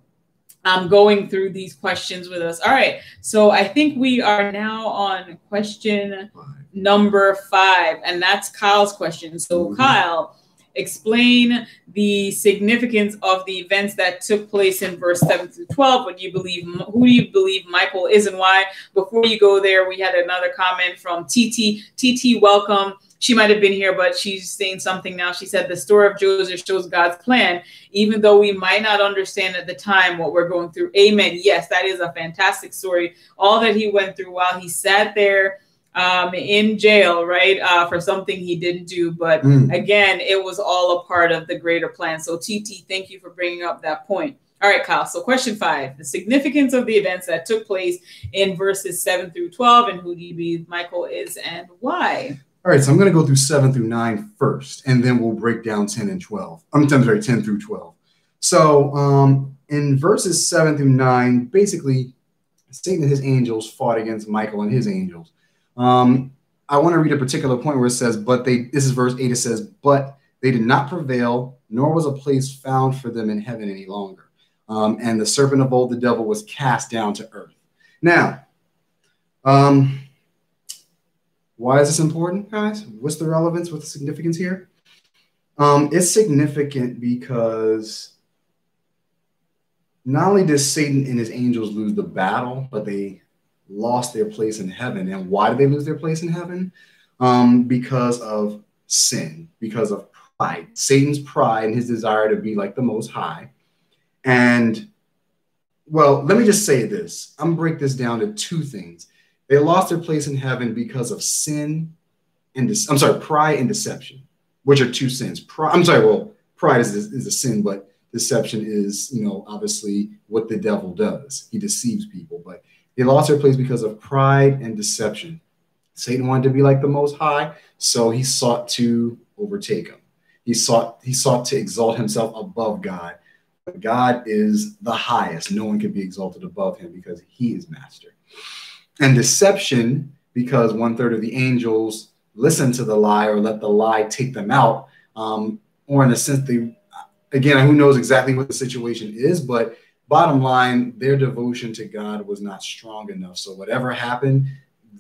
um, going through these questions with us. All right, so I think we are now on question number five, and that's Kyle's question. So, mm-hmm. Kyle, explain the significance of the events that took place in verse 7 through 12 what do you believe who do you believe michael is and why? Before you go there we had another comment from tt tt welcome. She might have been here but she's saying something now. She said the story of joseph shows god's plan. Even though we might not understand at the time what we're going through amen yes that is a fantastic story. All that he went through while he sat there um, in jail, right, uh, for something he didn't do. But mm. again, it was all a part of the greater plan. So, TT, thank you for bringing up that point. All right, Kyle. So, question five the significance of the events that took place in verses 7 through 12, and who do you believe Michael is and why? All right, so I'm going to go through 7 through 9 first, and then we'll break down 10 and 12. I'm sorry, 10 through 12. So, um, in verses 7 through 9, basically, Satan and his angels fought against Michael and his angels. Um, I want to read a particular point where it says, but they, this is verse 8, it says, but they did not prevail, nor was a place found for them in heaven any longer. Um, and the serpent of old, the devil, was cast down to earth. Now, um, why is this important, guys? What's the relevance? What's the significance here? Um, it's significant because not only does Satan and his angels lose the battle, but they lost their place in heaven. And why did they lose their place in heaven? Um, because of sin, because of pride, Satan's pride and his desire to be like the Most High. And well, let me just say this. I'm gonna break this down to two things. They lost their place in heaven because of sin and de- I'm sorry, pride and deception, which are two sins. Pride, I'm sorry, well, pride is, is a sin, but deception is, you know, obviously what the devil does. He deceives people, but they lost their place because of pride and deception. Satan wanted to be like the Most High, so he sought to overtake him. He sought he sought to exalt himself above God. But God is the highest. No one can be exalted above him because he is master. And deception, because one third of the angels listen to the lie or let the lie take them out, um, or in a sense, they again, who knows exactly what the situation is, but bottom line, their devotion to God was not strong enough. So whatever happened,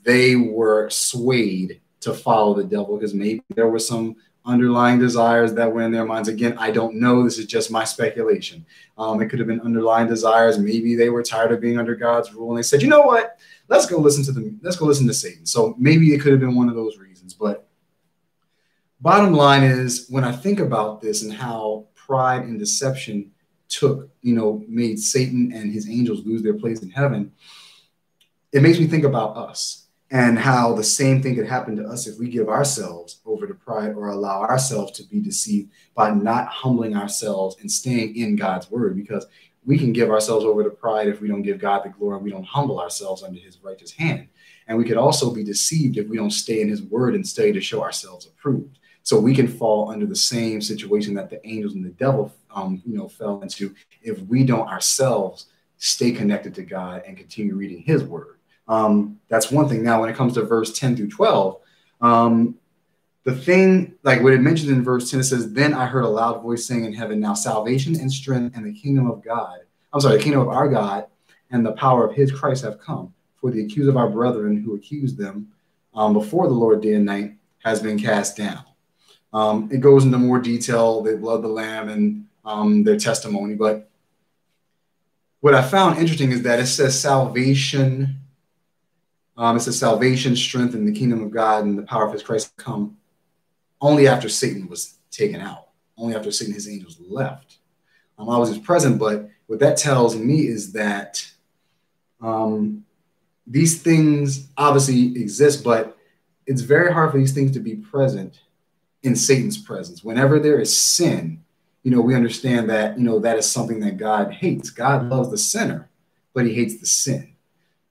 they were swayed to follow the devil because maybe there were some underlying desires that were in their minds. Again, I don't know. This is just my speculation. Um, it could have been underlying desires. Maybe they were tired of being under God's rule and they said, you know what? Let's go listen to them. Let's go listen to Satan. So maybe it could have been one of those reasons. But bottom line is when I think about this and how pride and deception took, you know, made Satan and his angels lose their place in heaven, it makes me think about us and how the same thing could happen to us if we give ourselves over to pride or allow ourselves to be deceived by not humbling ourselves and staying in God's word because we can give ourselves over to pride if we don't give God the glory and we don't humble ourselves under his righteous hand. And we could also be deceived if we don't stay in his word and study to show ourselves approved. So we can fall under the same situation that the angels and the devil, um, you know, fell into if we don't ourselves stay connected to God and continue reading his word. Um, that's one thing. Now, when it comes to verse 10 through 12, um, the thing, like what it mentions in verse 10, it says, Then I heard a loud voice saying in heaven, Now salvation and strength and the kingdom of God, I'm sorry, the kingdom of our God and the power of his Christ have come. For the accuse of our brethren who accused them um, before the Lord day and night has been cast down. Um, it goes into more detail, They blood of the lamb and um, their testimony. But what I found interesting is that it says salvation um, it says salvation, strength, and the kingdom of God and the power of his Christ come only after Satan was taken out, only after Satan and his angels left. Um, I was just present, but what that tells me is that um, these things obviously exist, but it's very hard for these things to be present in Satan's presence. Whenever there is sin, you know, we understand that, you know, that is something that God hates. God loves the sinner, but he hates the sin.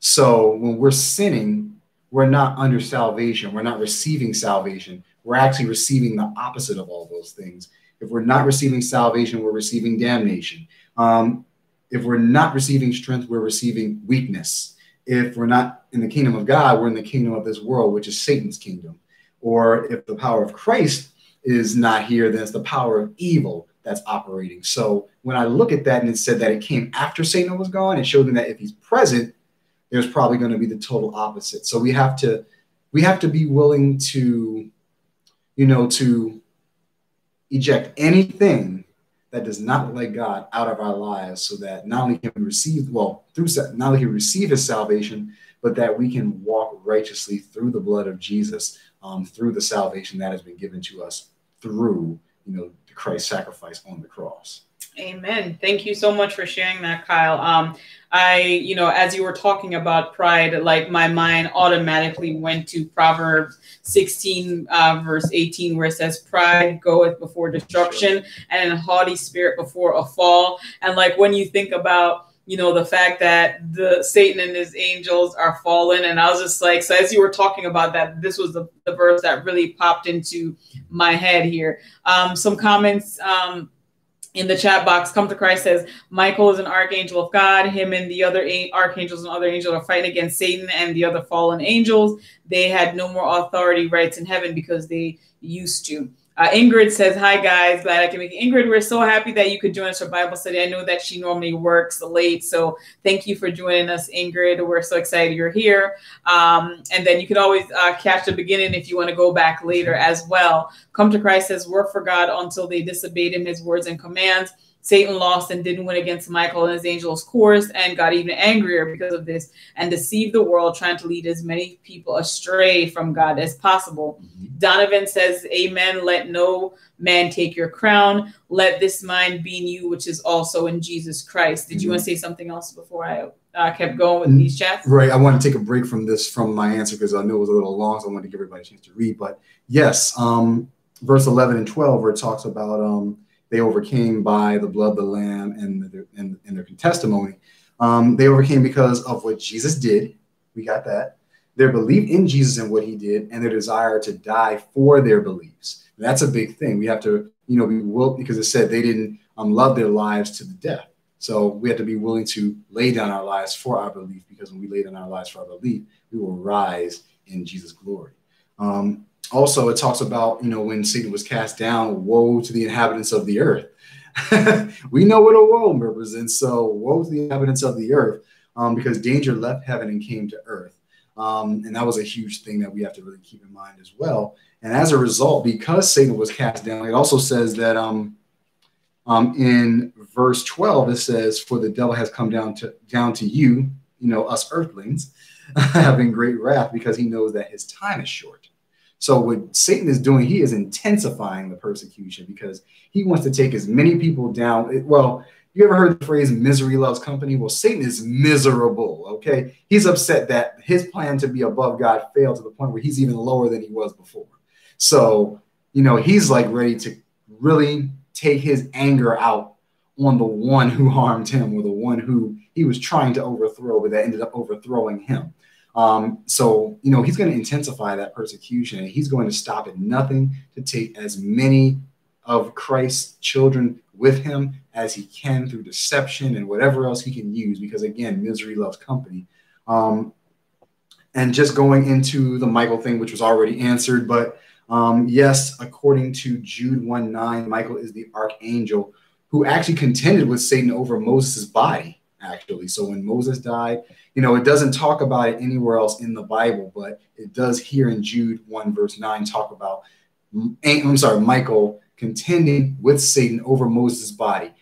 So when we're sinning, we're not under salvation. We're not receiving salvation. We're actually receiving the opposite of all those things. If we're not receiving salvation, we're receiving damnation. Um, if we're not receiving strength, we're receiving weakness. If we're not in the kingdom of God, we're in the kingdom of this world, which is Satan's kingdom. Or if the power of Christ is not here, then it's the power of evil that's operating. So when I look at that and it said that it came after Satan was gone, it showed me that if he's present, there's probably going to be the total opposite. So we have to we have to be willing to, you know, to eject anything that does not look like God out of our lives, so that not only can we receive well through not only can we receive His salvation, but that we can walk righteously through the blood of Jesus, um, through the salvation that has been given to us through you know the Christ's sacrifice on the cross. Amen. Thank you so much for sharing that, Kyle. Um, I, you know, as you were talking about pride, like my mind automatically went to Proverbs 16, uh, verse 18, where it says, Pride goeth before destruction and a haughty spirit before a fall. And like when you think about, you know, the fact that the Satan and his angels are fallen. And I was just like, so as you were talking about that, this was the, the verse that really popped into my head here. Um, some comments. Um, in the chat box, Come to Christ says Michael is an archangel of God. Him and the other archangels and other angels are fighting against Satan and the other fallen angels. They had no more authority rights in heaven because they used to. Uh, Ingrid says, Hi, guys. Glad I can make it. Ingrid, we're so happy that you could join us for Bible study. I know that she normally works late. So thank you for joining us, Ingrid. We're so excited you're here. Um, and then you can always uh, catch the beginning if you want to go back later as well. Come to Christ says, Work for God until they disobeyed him, his words and commands. Satan lost and didn't win against Michael and his angels' course and got even angrier because of this and deceived the world, trying to lead as many people astray from God as possible. Mm-hmm. Donovan says, Amen. Let no man take your crown. Let this mind be in you, which is also in Jesus Christ. Did mm-hmm. you want to say something else before I uh, kept going with mm-hmm. these chats? Right. I want to take a break from this, from my answer, because I know it was a little long, so I wanted to give everybody a chance to read. But yes, um, verse 11 and 12, where it talks about, um, they overcame by the blood of the lamb and their, and, and their testimony. Um, they overcame because of what Jesus did. We got that. Their belief in Jesus and what he did, and their desire to die for their beliefs. And that's a big thing. We have to, you know, be will because it said they didn't um, love their lives to the death. So we have to be willing to lay down our lives for our belief, because when we lay down our lives for our belief, we will rise in Jesus' glory. Um, also it talks about you know when Satan was cast down, woe to the inhabitants of the earth. we know what a woe represents. So woe to the inhabitants of the earth, um, because danger left heaven and came to earth. Um, and that was a huge thing that we have to really keep in mind as well. And as a result, because Satan was cast down, it also says that um, um, in verse 12, it says, For the devil has come down to down to you, you know, us earthlings, having great wrath, because he knows that his time is short. So what Satan is doing, he is intensifying the persecution because he wants to take as many people down. Well, you ever heard the phrase misery loves company? Well, Satan is miserable, okay? He's upset that his plan to be above God failed to the point where he's even lower than he was before. So, you know, he's like ready to really take his anger out on the one who harmed him or the one who he was trying to overthrow, but that ended up overthrowing him. Um, so, you know, he's going to intensify that persecution and he's going to stop at nothing to take as many of Christ's children with him as he can through deception and whatever else he can use, because again, misery loves company. Um, and just going into the Michael thing, which was already answered, but um, yes, according to Jude 1 9, Michael is the archangel who actually contended with Satan over Moses' body, actually. So when Moses died, you know, it doesn't talk about it anywhere else in the Bible, but it does here in Jude 1, verse 9, talk about, I'm sorry, Michael contending with Satan over Moses' body.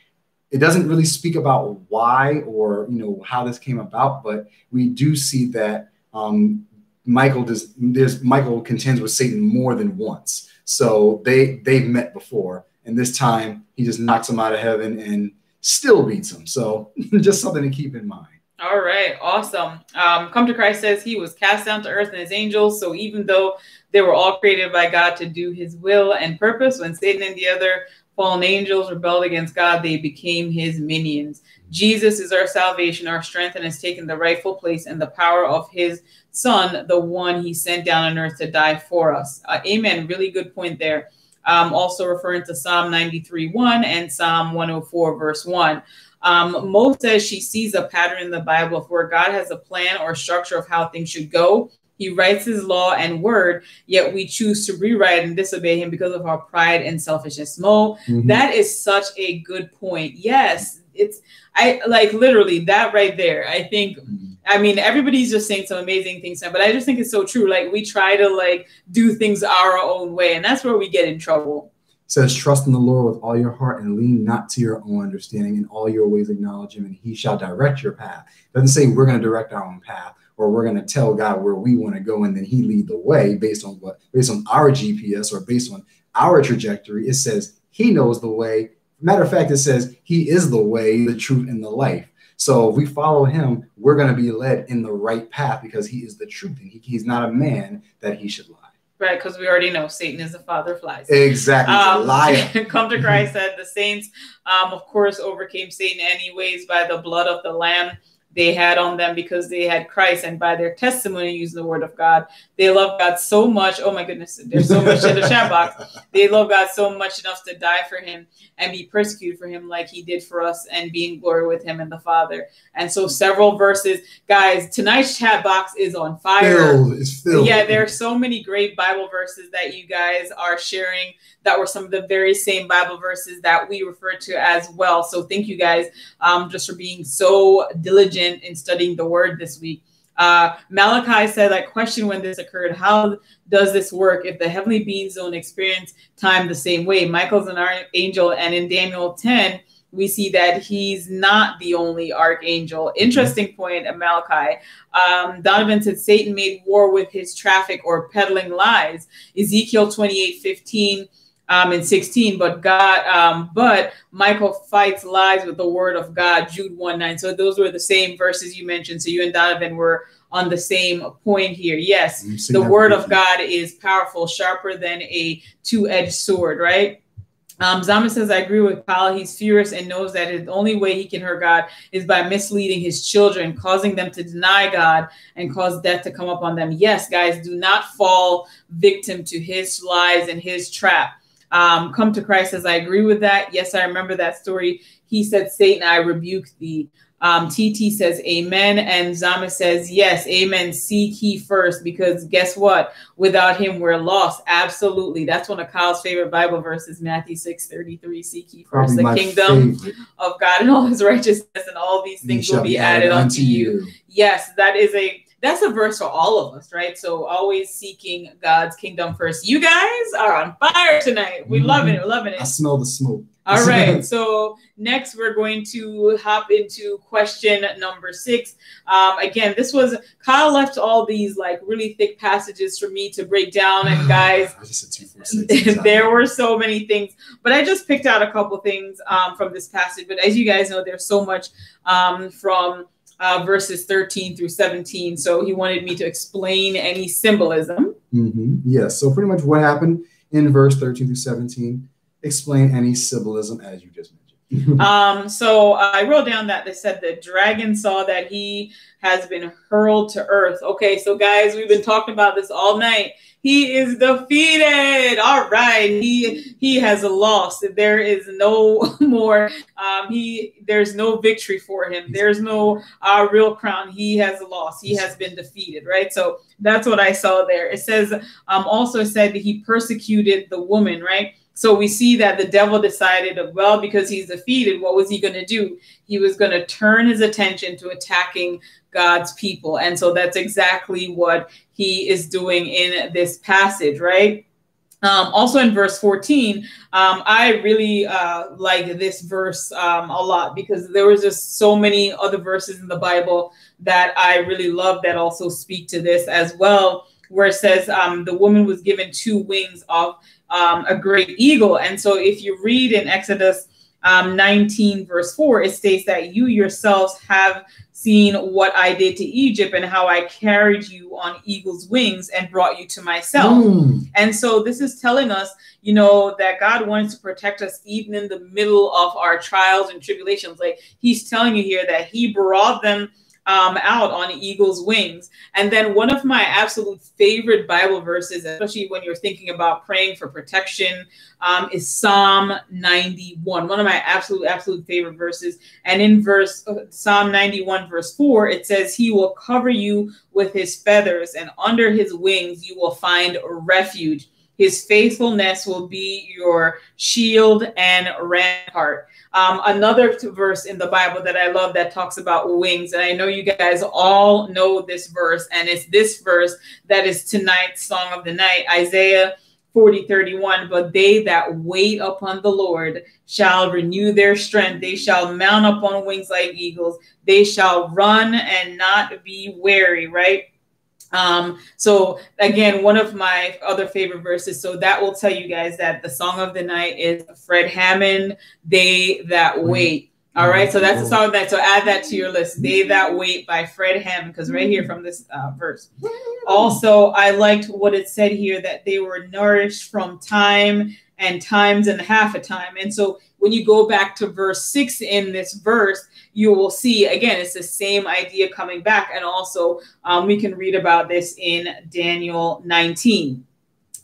It doesn't really speak about why or, you know, how this came about, but we do see that um, Michael does there's Michael contends with Satan more than once. So they they've met before, and this time he just knocks him out of heaven and still beats him. So just something to keep in mind. All right, awesome. Um, Come to Christ says he was cast down to earth and his angels. So even though they were all created by God to do his will and purpose, when Satan and the other fallen angels rebelled against God, they became his minions. Jesus is our salvation, our strength, and has taken the rightful place and the power of his son, the one he sent down on earth to die for us. Uh, amen. Really good point there. Um, also referring to Psalm 93 1 and Psalm 104, verse 1. Um, Mo says she sees a pattern in the Bible of where God has a plan or structure of how things should go. He writes his law and word, yet we choose to rewrite and disobey him because of our pride and selfishness. Mo, mm-hmm. that is such a good point. Yes, it's I like literally that right there. I think mm-hmm. I mean, everybody's just saying some amazing things but I just think it's so true. Like we try to like do things our own way, and that's where we get in trouble. It says, trust in the Lord with all your heart and lean not to your own understanding. In all your ways acknowledge him, and he shall direct your path. It doesn't say we're going to direct our own path or we're going to tell God where we want to go, and then he lead the way based on what based on our GPS or based on our trajectory. It says he knows the way. Matter of fact, it says he is the way, the truth, and the life. So if we follow him, we're going to be led in the right path because he is the truth and he, he's not a man that he should lie. Right, because we already know Satan is the father of lies. Exactly, um, liar. come to Christ said the saints, um, of course, overcame Satan anyways by the blood of the Lamb they had on them because they had Christ and by their testimony using the word of God. They love God so much. Oh my goodness, there's so much in the chat box. They love God so much enough to die for him and be persecuted for him like he did for us and be in glory with him and the Father. And so several verses, guys, tonight's chat box is on fire. Filled. It's filled. Yeah, there are so many great Bible verses that you guys are sharing that were some of the very same Bible verses that we refer to as well. So thank you guys um, just for being so diligent in studying the word this week. Uh, Malachi said, I question when this occurred. How does this work if the heavenly beings don't experience time the same way? Michael's an archangel, and in Daniel 10, we see that he's not the only archangel. Interesting point of Malachi. Um, Donovan said Satan made war with his traffic or peddling lies. Ezekiel 28 15 um, in 16, but God, um, but Michael fights lies with the word of God, Jude 1 9. So those were the same verses you mentioned. So you and Donovan were on the same point here. Yes, the word of God is powerful, sharper than a two edged sword, right? Um, Zama says, I agree with Kyle. He's furious and knows that the only way he can hurt God is by misleading his children, causing them to deny God and cause death to come upon them. Yes, guys, do not fall victim to his lies and his trap um, come to Christ says, I agree with that. Yes, I remember that story. He said, Satan, I rebuke thee. Um, TT says amen, and Zama says yes, amen. Seek he first, because guess what? Without him, we're lost. Absolutely, that's one of Kyle's favorite Bible verses, Matthew six thirty three. Seek ye first Probably the kingdom favorite. of God and all His righteousness, and all these things will be added, added unto you. you. Yes, that is a that's a verse for all of us, right? So always seeking God's kingdom first. You guys are on fire tonight. We mm-hmm. loving it. We're loving it. I smell the smoke. All right. So next, we're going to hop into question number six. Um, again, this was Kyle left all these like really thick passages for me to break down, and guys, there were so many things, but I just picked out a couple things um, from this passage. But as you guys know, there's so much um, from uh, verses 13 through 17. So he wanted me to explain any symbolism. Mm-hmm. Yes. So pretty much what happened in verse 13 through 17 explain any symbolism as you just mentioned. um, so I wrote down that they said the dragon saw that he has been hurled to earth. Okay, so guys, we've been talking about this all night. He is defeated. All right, he he has lost. There is no more. Um, he there's no victory for him. There's no uh, real crown. He has lost. He has been defeated. Right. So that's what I saw there. It says um, also said that he persecuted the woman. Right so we see that the devil decided, well, because he's defeated, what was he going to do? He was going to turn his attention to attacking God's people. And so that's exactly what he is doing in this passage, right? Um, also in verse 14, um, I really uh, like this verse um, a lot because there was just so many other verses in the Bible that I really love that also speak to this as well, where it says um, the woman was given two wings of um, a great eagle. And so if you read in Exodus um, 19, verse 4, it states that you yourselves have seen what I did to Egypt and how I carried you on eagle's wings and brought you to myself. Mm. And so this is telling us, you know, that God wants to protect us even in the middle of our trials and tribulations. Like he's telling you here that he brought them um, out on eagle's wings. And then one of my absolute favorite Bible verses, especially when you're thinking about praying for protection, um, is Psalm 91. One of my absolute, absolute favorite verses. And in verse uh, Psalm 91, verse 4, it says, He will cover you with his feathers, and under his wings you will find refuge. His faithfulness will be your shield and rampart. Um, another verse in the Bible that I love that talks about wings, and I know you guys all know this verse, and it's this verse that is tonight's song of the night, Isaiah 40 31 but they that wait upon the lord shall renew their strength. They shall mount up on wings like eagles. They shall run and not be weary right um, so again, one of my other favorite verses. So that will tell you guys that the song of the night is Fred Hammond, They That Wait. All right, so that's the song that. So add that to your list. "They That Wait" by Fred Hammond, because right here from this uh, verse. Also, I liked what it said here that they were nourished from time and times and half a time. And so when you go back to verse six in this verse, you will see again it's the same idea coming back. And also um, we can read about this in daniel 19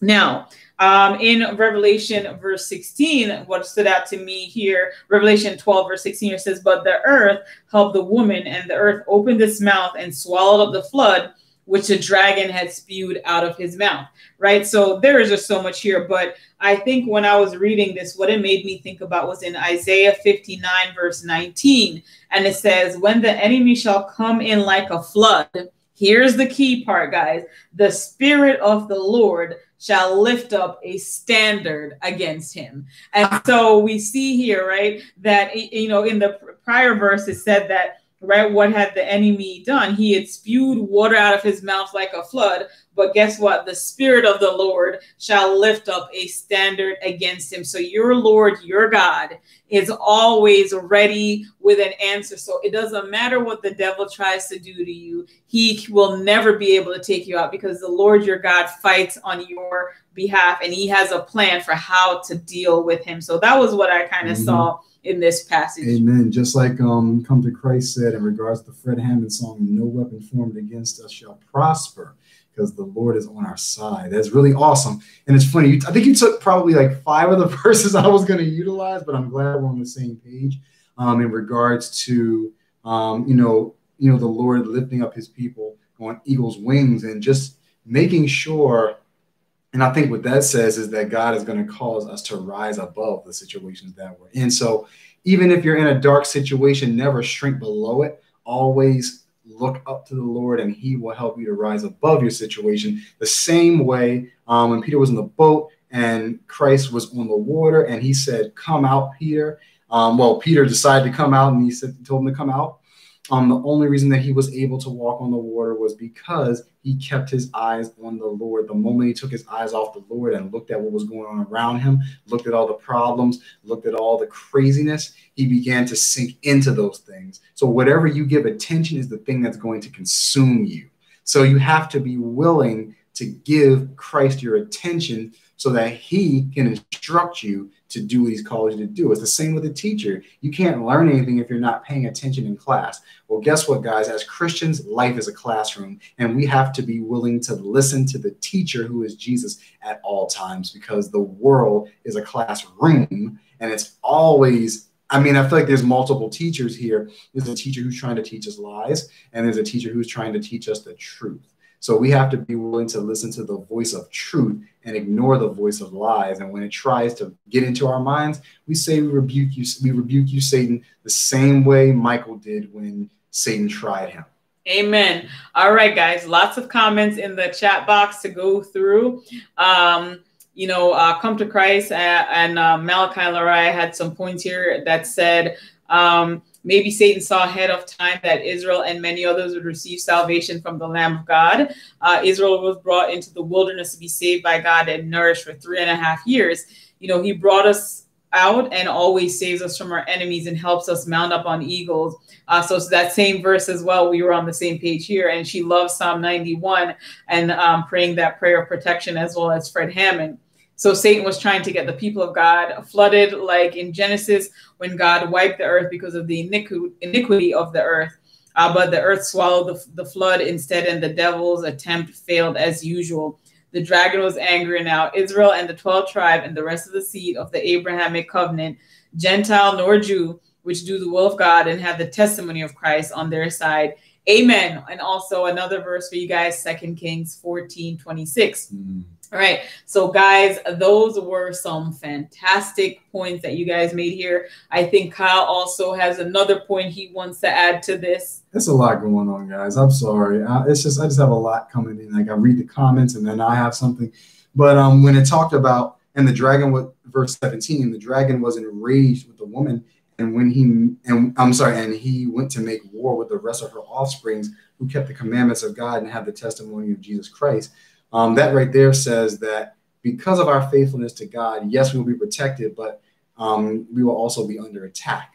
now um, in revelation verse 16 what stood out to me here revelation 12 verse 16 it says but the earth helped the woman and the earth opened its mouth and swallowed up the flood which the dragon had spewed out of his mouth right so there is just so much here but I think when I was reading this, what it made me think about was in Isaiah 59, verse 19. And it says, When the enemy shall come in like a flood, here's the key part, guys the Spirit of the Lord shall lift up a standard against him. And so we see here, right, that, you know, in the prior verse, it said that right? What had the enemy done? He had spewed water out of his mouth like a flood. But guess what? The Spirit of the Lord shall lift up a standard against him. So your Lord, your God, is always ready with an answer. So it doesn't matter what the devil tries to do to you, he will never be able to take you out because the Lord your God fights on your behalf and he has a plan for how to deal with him. So that was what I kind of mm-hmm. saw in this passage. Amen. Just like um, Come to Christ said in regards to Fred Hammond song, no weapon formed against us shall prosper because the Lord is on our side. That's really awesome. And it's funny. I think you took probably like five of the verses I was going to utilize, but I'm glad we're on the same page um, in regards to um, you know, you know, the Lord lifting up his people on eagle's wings and just making sure. And I think what that says is that God is going to cause us to rise above the situations that we're in. So even if you're in a dark situation, never shrink below it. Always look up to the Lord and he will help you to rise above your situation. The same way um, when Peter was in the boat and Christ was on the water and he said, Come out, Peter. Um, well, Peter decided to come out and he said, told him to come out. Um, the only reason that he was able to walk on the water was because he kept his eyes on the Lord. The moment he took his eyes off the Lord and looked at what was going on around him, looked at all the problems, looked at all the craziness, he began to sink into those things. So, whatever you give attention is the thing that's going to consume you. So, you have to be willing to give Christ your attention so that he can instruct you to do what he's called you to do. It's the same with a teacher. You can't learn anything if you're not paying attention in class. Well, guess what, guys? As Christians, life is a classroom, and we have to be willing to listen to the teacher who is Jesus at all times because the world is a classroom and it's always I mean, I feel like there's multiple teachers here. There's a teacher who's trying to teach us lies, and there's a teacher who's trying to teach us the truth. So we have to be willing to listen to the voice of truth and ignore the voice of lies. And when it tries to get into our minds, we say we rebuke you, we rebuke you, Satan, the same way Michael did when Satan tried him. Amen. All right, guys. Lots of comments in the chat box to go through. Um, you know, uh, come to Christ and, and uh, Malachi Larai had some points here that said, um, Maybe Satan saw ahead of time that Israel and many others would receive salvation from the Lamb of God. Uh, Israel was brought into the wilderness to be saved by God and nourished for three and a half years. You know, He brought us out and always saves us from our enemies and helps us mount up on eagles. Uh, so, so that same verse as well, we were on the same page here. And she loves Psalm 91 and um, praying that prayer of protection as well as Fred Hammond. So Satan was trying to get the people of God flooded, like in Genesis, when God wiped the earth because of the iniquity of the earth. Uh, but the earth swallowed the, the flood instead, and the devil's attempt failed as usual. The dragon was angry now. Israel and the 12 tribe and the rest of the seed of the Abrahamic covenant, Gentile nor Jew, which do the will of God and have the testimony of Christ on their side. Amen. And also another verse for you guys, Second Kings 14 26. Mm. All right. So, guys, those were some fantastic points that you guys made here. I think Kyle also has another point he wants to add to this. There's a lot going on, guys. I'm sorry. Uh, it's just I just have a lot coming in. Like I read the comments and then I have something. But um, when it talked about and the dragon, what verse 17, the dragon was enraged with the woman, and when he and I'm sorry, and he went to make war with the rest of her offsprings who kept the commandments of God and had the testimony of Jesus Christ. Um, that right there says that because of our faithfulness to God, yes, we will be protected, but um, we will also be under attack.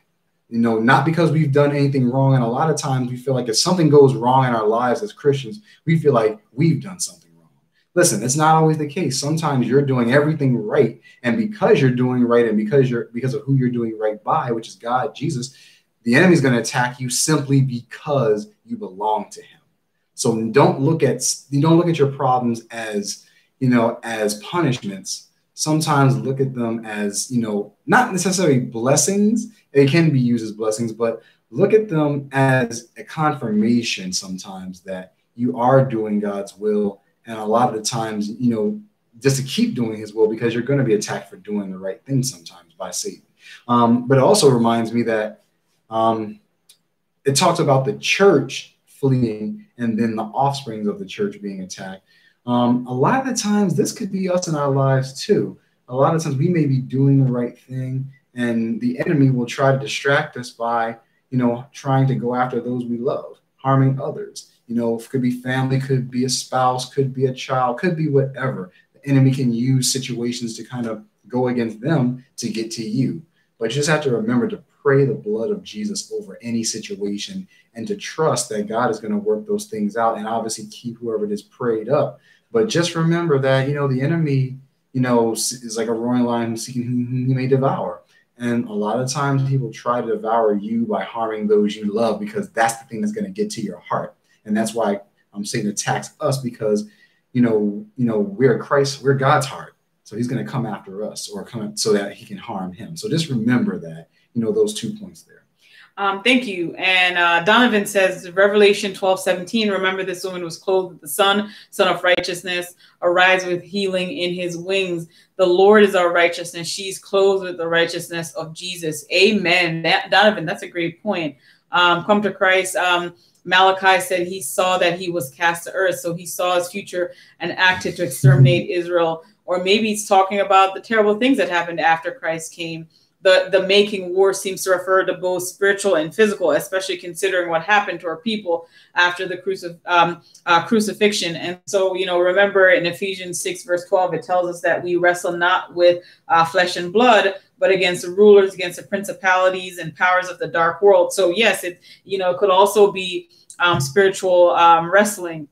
You know, not because we've done anything wrong. And a lot of times we feel like if something goes wrong in our lives as Christians, we feel like we've done something wrong. Listen, it's not always the case. Sometimes you're doing everything right. And because you're doing right and because you're because of who you're doing right by, which is God, Jesus, the enemy's going to attack you simply because you belong to him. So don't look at you don't look at your problems as you know as punishments. Sometimes look at them as you know not necessarily blessings. They can be used as blessings, but look at them as a confirmation sometimes that you are doing God's will. And a lot of the times, you know, just to keep doing His will because you're going to be attacked for doing the right thing sometimes by Satan. Um, but it also reminds me that um, it talks about the church fleeing and then the offsprings of the church being attacked. Um, a lot of the times, this could be us in our lives too. A lot of times, we may be doing the right thing, and the enemy will try to distract us by, you know, trying to go after those we love, harming others. You know, it could be family, could be a spouse, could be a child, could be whatever. The enemy can use situations to kind of go against them to get to you. But you just have to remember to pray the blood of Jesus over any situation and to trust that God is going to work those things out and obviously keep whoever it is prayed up. But just remember that, you know, the enemy, you know, is like a roaring lion seeking whom he may devour. And a lot of times people try to devour you by harming those you love because that's the thing that's going to get to your heart. And that's why I'm saying attacks us because, you know, you know, we're Christ, we're God's heart. So he's going to come after us or come so that he can harm him. So just remember that you know those two points there. Um, thank you. And uh, Donovan says, Revelation 12 17, remember this woman was clothed with the sun, son of righteousness, arise with healing in his wings. The Lord is our righteousness. She's clothed with the righteousness of Jesus. Amen. That, Donovan, that's a great point. Um, come to Christ. Um, Malachi said he saw that he was cast to earth, so he saw his future and acted to exterminate Israel. Or maybe he's talking about the terrible things that happened after Christ came the the making war seems to refer to both spiritual and physical, especially considering what happened to our people after the crucif- um, uh, crucifixion. And so, you know, remember in Ephesians six verse twelve, it tells us that we wrestle not with uh, flesh and blood, but against the rulers, against the principalities and powers of the dark world. So yes, it you know could also be um, spiritual um, wrestling.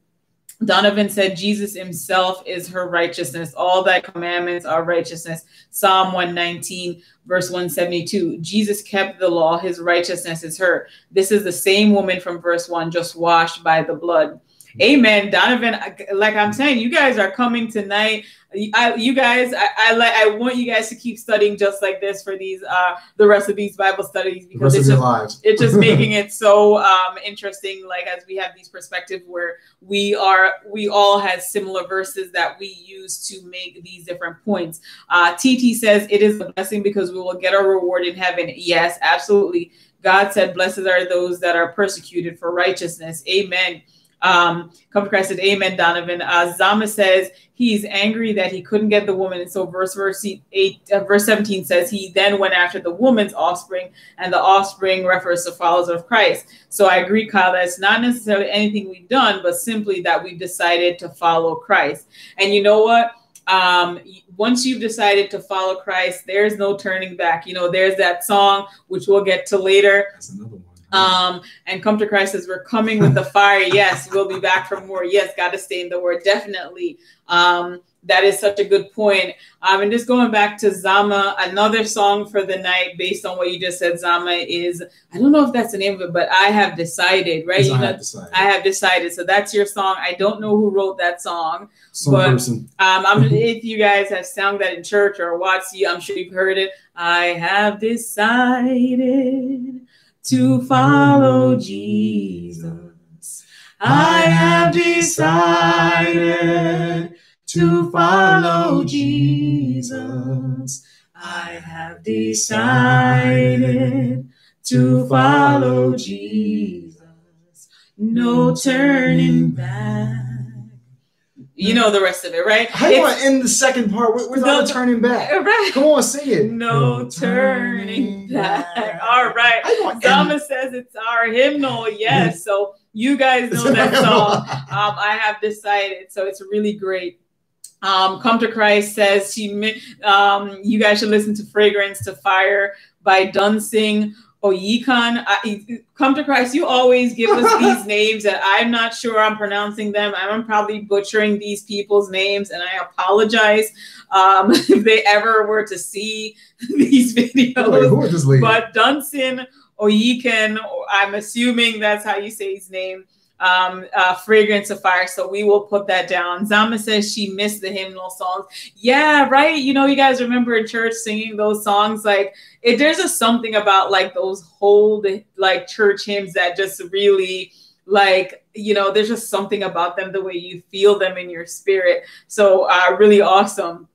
Donovan said Jesus himself is her righteousness. All thy commandments are righteousness. Psalm 119, verse 172. Jesus kept the law, his righteousness is her. This is the same woman from verse 1, just washed by the blood. Amen. Donovan, like I'm saying, you guys are coming tonight. I, you guys, I, I like. I want you guys to keep studying just like this for these, uh, the rest of these Bible studies because it's just, it's just making it so um, interesting. Like as we have these perspectives where we are, we all have similar verses that we use to make these different points. Uh, TT says it is a blessing because we will get our reward in heaven. Yes, absolutely. God said, "Blessed are those that are persecuted for righteousness." Amen. Um, Christ said, Amen, Donovan. Uh, Zama says he's angry that he couldn't get the woman. And so verse verse eight, uh, verse 17 says he then went after the woman's offspring, and the offspring refers to followers of Christ. So I agree, Kyle, that it's not necessarily anything we've done, but simply that we've decided to follow Christ. And you know what? um, once you've decided to follow Christ, there's no turning back. You know, there's that song, which we'll get to later. That's another one. Um, and come to Christ as we're coming with the fire. Yes, we'll be back for more. Yes, got to stay in the word. Definitely. Um, that is such a good point. Um, and just going back to Zama, another song for the night based on what you just said, Zama is I don't know if that's the name of it, but I have decided, right? You I know, have decided. I have decided. So that's your song. I don't know who wrote that song, Some but person. um, I'm if you guys have sung that in church or watched you, I'm sure you've heard it. I have decided to follow Jesus. I have decided to follow Jesus. I have decided to follow Jesus. No turning back. You know the rest of it, right? I want to end the second part without no, turning back. Right. Come on, sing it. No, no turning, back. back. All right. Zama says it's our hymnal. Yes. So you guys know that song. Um, I have decided. So it's really great. Um, Come to Christ says she, um, you guys should listen to Fragrance to Fire by Dunsin Oyekan. come to Christ, you always give us these names that I'm not sure I'm pronouncing them. I'm probably butchering these people's names, and I apologize um, if they ever were to see these videos. But Dunson Oyekan, I'm assuming that's how you say his name um, uh, fragrance of fire. So we will put that down. Zama says she missed the hymnal songs. Yeah, right. You know, you guys remember in church singing those songs. Like, it, there's just something about like those whole like church hymns that just really like you know there's just something about them the way you feel them in your spirit so uh really awesome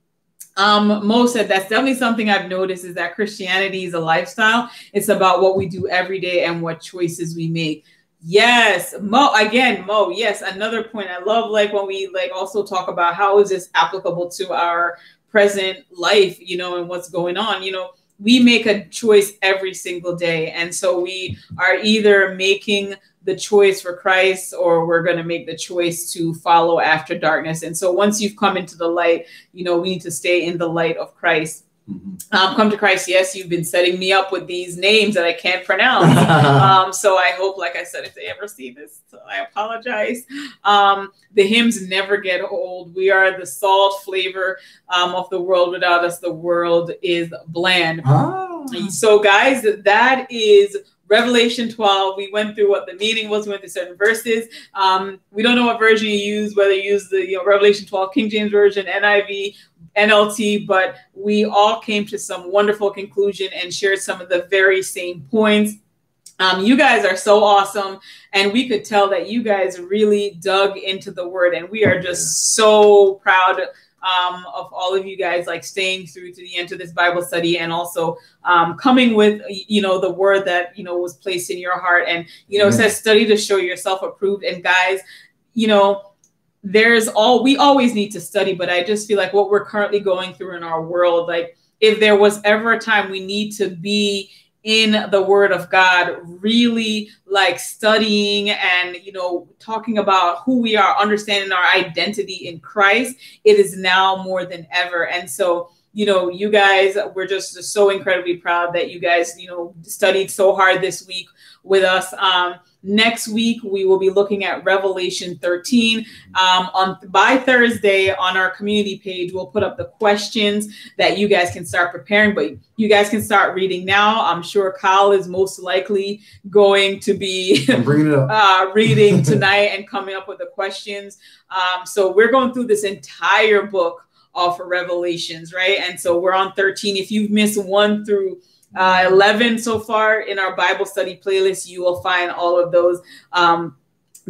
um, Mo said that's definitely something I've noticed is that Christianity is a lifestyle. It's about what we do every day and what choices we make. Yes, Mo. Again, Mo. Yes, another point. I love like when we like also talk about how is this applicable to our present life, you know, and what's going on. You know, we make a choice every single day, and so we are either making the choice for Christ or we're going to make the choice to follow after darkness. And so once you've come into the light, you know, we need to stay in the light of Christ. Mm-hmm. Um, come to Christ. Yes, you've been setting me up with these names that I can't pronounce. um, so I hope, like I said, if they ever see this, so I apologize. Um, the hymns never get old. We are the salt flavor um, of the world. Without us, the world is bland. Oh. So, guys, that is Revelation 12, we went through what the meaning was, we went through certain verses. Um, we don't know what version you use, whether you use the you know, Revelation 12 King James Version, NIV, NLT, but we all came to some wonderful conclusion and shared some of the very same points. Um, you guys are so awesome, and we could tell that you guys really dug into the word, and we are just so proud um, of all of you guys like staying through to the end of this Bible study and also um, coming with you know the word that you know was placed in your heart and you know it says study to show yourself approved. And guys you know there's all we always need to study but I just feel like what we're currently going through in our world like if there was ever a time we need to be in the word of God, really like studying and, you know, talking about who we are, understanding our identity in Christ, it is now more than ever. And so, you know, you guys, we're just so incredibly proud that you guys, you know, studied so hard this week with us. Um, Next week, we will be looking at Revelation 13. Um, on by Thursday on our community page, we'll put up the questions that you guys can start preparing. But you guys can start reading now. I'm sure Kyle is most likely going to be uh, reading tonight and coming up with the questions. Um, so we're going through this entire book of Revelations, right? And so we're on 13. If you've missed one through uh, 11 so far in our Bible study playlist. You will find all of those um,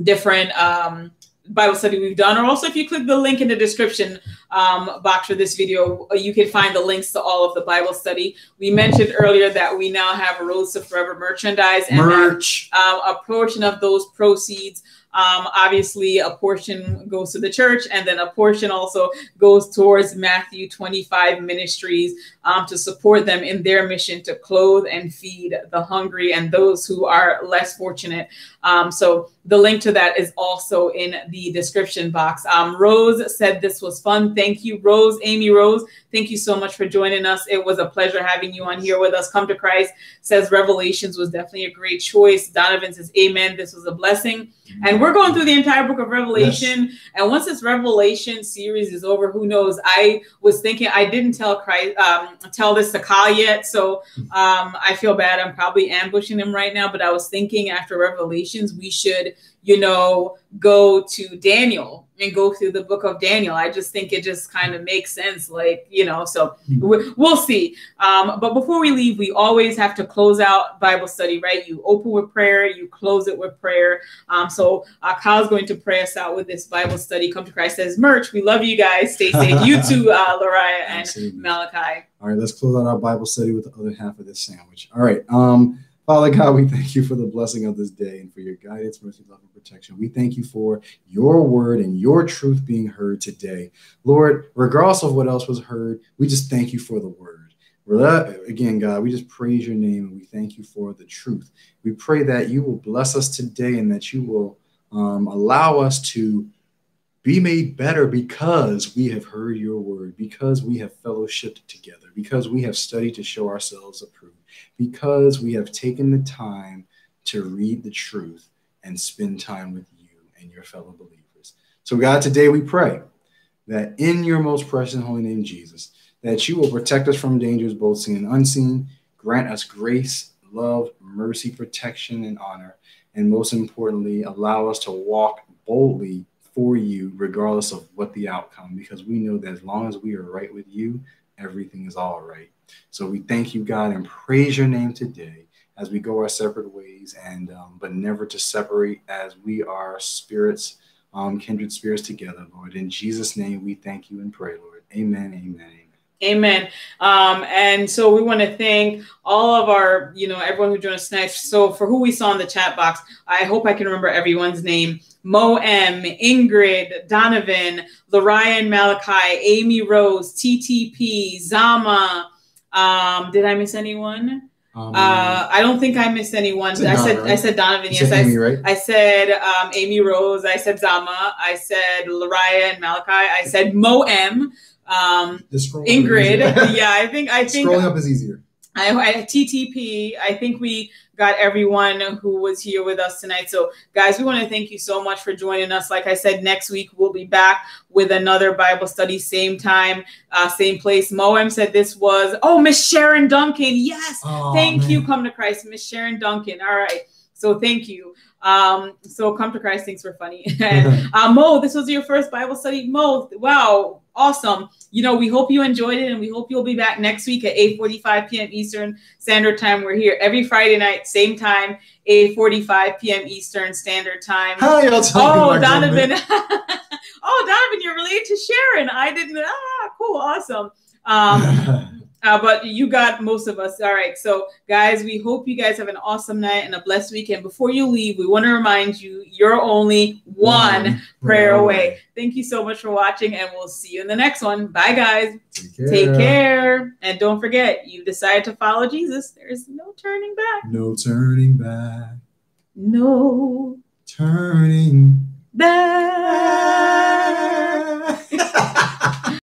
different um, Bible study we've done. Or also, if you click the link in the description um, box for this video, you can find the links to all of the Bible study. We mentioned earlier that we now have Rhoades to Forever merchandise and merch. That, uh, a portion of those proceeds um, obviously, a portion goes to the church, and then a portion also goes towards Matthew 25 Ministries um, to support them in their mission to clothe and feed the hungry and those who are less fortunate. Um, so the link to that is also in the description box. Um, Rose said this was fun. Thank you, Rose. Amy Rose, thank you so much for joining us. It was a pleasure having you on here with us. Come to Christ says Revelations was definitely a great choice. Donovan says, Amen. This was a blessing. And we're going through the entire book of Revelation. Yes. And once this Revelation series is over, who knows? I was thinking I didn't tell Christ, um, tell this to Kyle yet, so um, I feel bad. I'm probably ambushing him right now. But I was thinking after Revelations, we should, you know, go to Daniel and go through the book of Daniel. I just think it just kind of makes sense, like you know. So hmm. we'll see. Um, but before we leave, we always have to close out Bible study, right? You open with prayer, you close it with prayer. Um, so uh, Kyle's going to pray us out with this Bible study. Come to Christ says merch. We love you guys. Stay safe. you too, uh, Lariah and Malachi. All right, let's close out our Bible study with the other half of this sandwich. All right. Um, Father God, we thank you for the blessing of this day and for your guidance, mercy, love, and protection. We thank you for your word and your truth being heard today. Lord, regardless of what else was heard, we just thank you for the word. Again, God, we just praise your name and we thank you for the truth. We pray that you will bless us today and that you will um, allow us to be made better because we have heard your word, because we have fellowshipped together, because we have studied to show ourselves approved, because we have taken the time to read the truth and spend time with you and your fellow believers. So, God, today we pray that in your most precious holy name, Jesus, that you will protect us from dangers both seen and unseen, grant us grace, love, mercy, protection, and honor, and most importantly, allow us to walk boldly for you, regardless of what the outcome, because we know that as long as we are right with you, everything is all right. So we thank you, God, and praise your name today as we go our separate ways, and um, but never to separate as we are spirits, um, kindred spirits together, Lord. In Jesus' name, we thank you and pray, Lord. Amen. Amen. Amen. Um, and so we want to thank all of our, you know, everyone who joined us tonight. So for who we saw in the chat box, I hope I can remember everyone's name. Mo M, Ingrid, Donovan, Lorian Malachi, Amy Rose, TTP, Zama. Um, did I miss anyone? Um, uh, I don't think I missed anyone. I said right? I said Donovan. You yes, said Amy, I, right? I said um, Amy Rose. I said Zama. I said Lariah and Malachi. I said Mo M. Um, Ingrid. yeah, I think I think scrolling up is easier. I, I TTP. I think we got everyone who was here with us tonight. So, guys, we want to thank you so much for joining us. Like I said, next week we'll be back with another Bible study, same time, uh, same place. Moem said this was, oh, Miss Sharon Duncan. Yes. Oh, thank man. you. Come to Christ, Miss Sharon Duncan. All right. So, thank you. Um, so come to Christ thinks we're funny. and uh, Mo, this was your first Bible study. Mo, wow, awesome. You know, we hope you enjoyed it and we hope you'll be back next week at 8:45 p.m. Eastern Standard Time. We're here every Friday night, same time, 8:45 p.m. Eastern Standard Time. Hi, y'all oh, Donovan. oh, Donovan, you're related to Sharon. I didn't. Ah, cool, awesome. Um, uh, but you got most of us. All right. So, guys, we hope you guys have an awesome night and a blessed weekend. Before you leave, we want to remind you you're only one, one prayer away. away. Thank you so much for watching, and we'll see you in the next one. Bye, guys. Take care. Take care. And don't forget, you decided to follow Jesus. There's no turning back. No turning back. No turning back. back.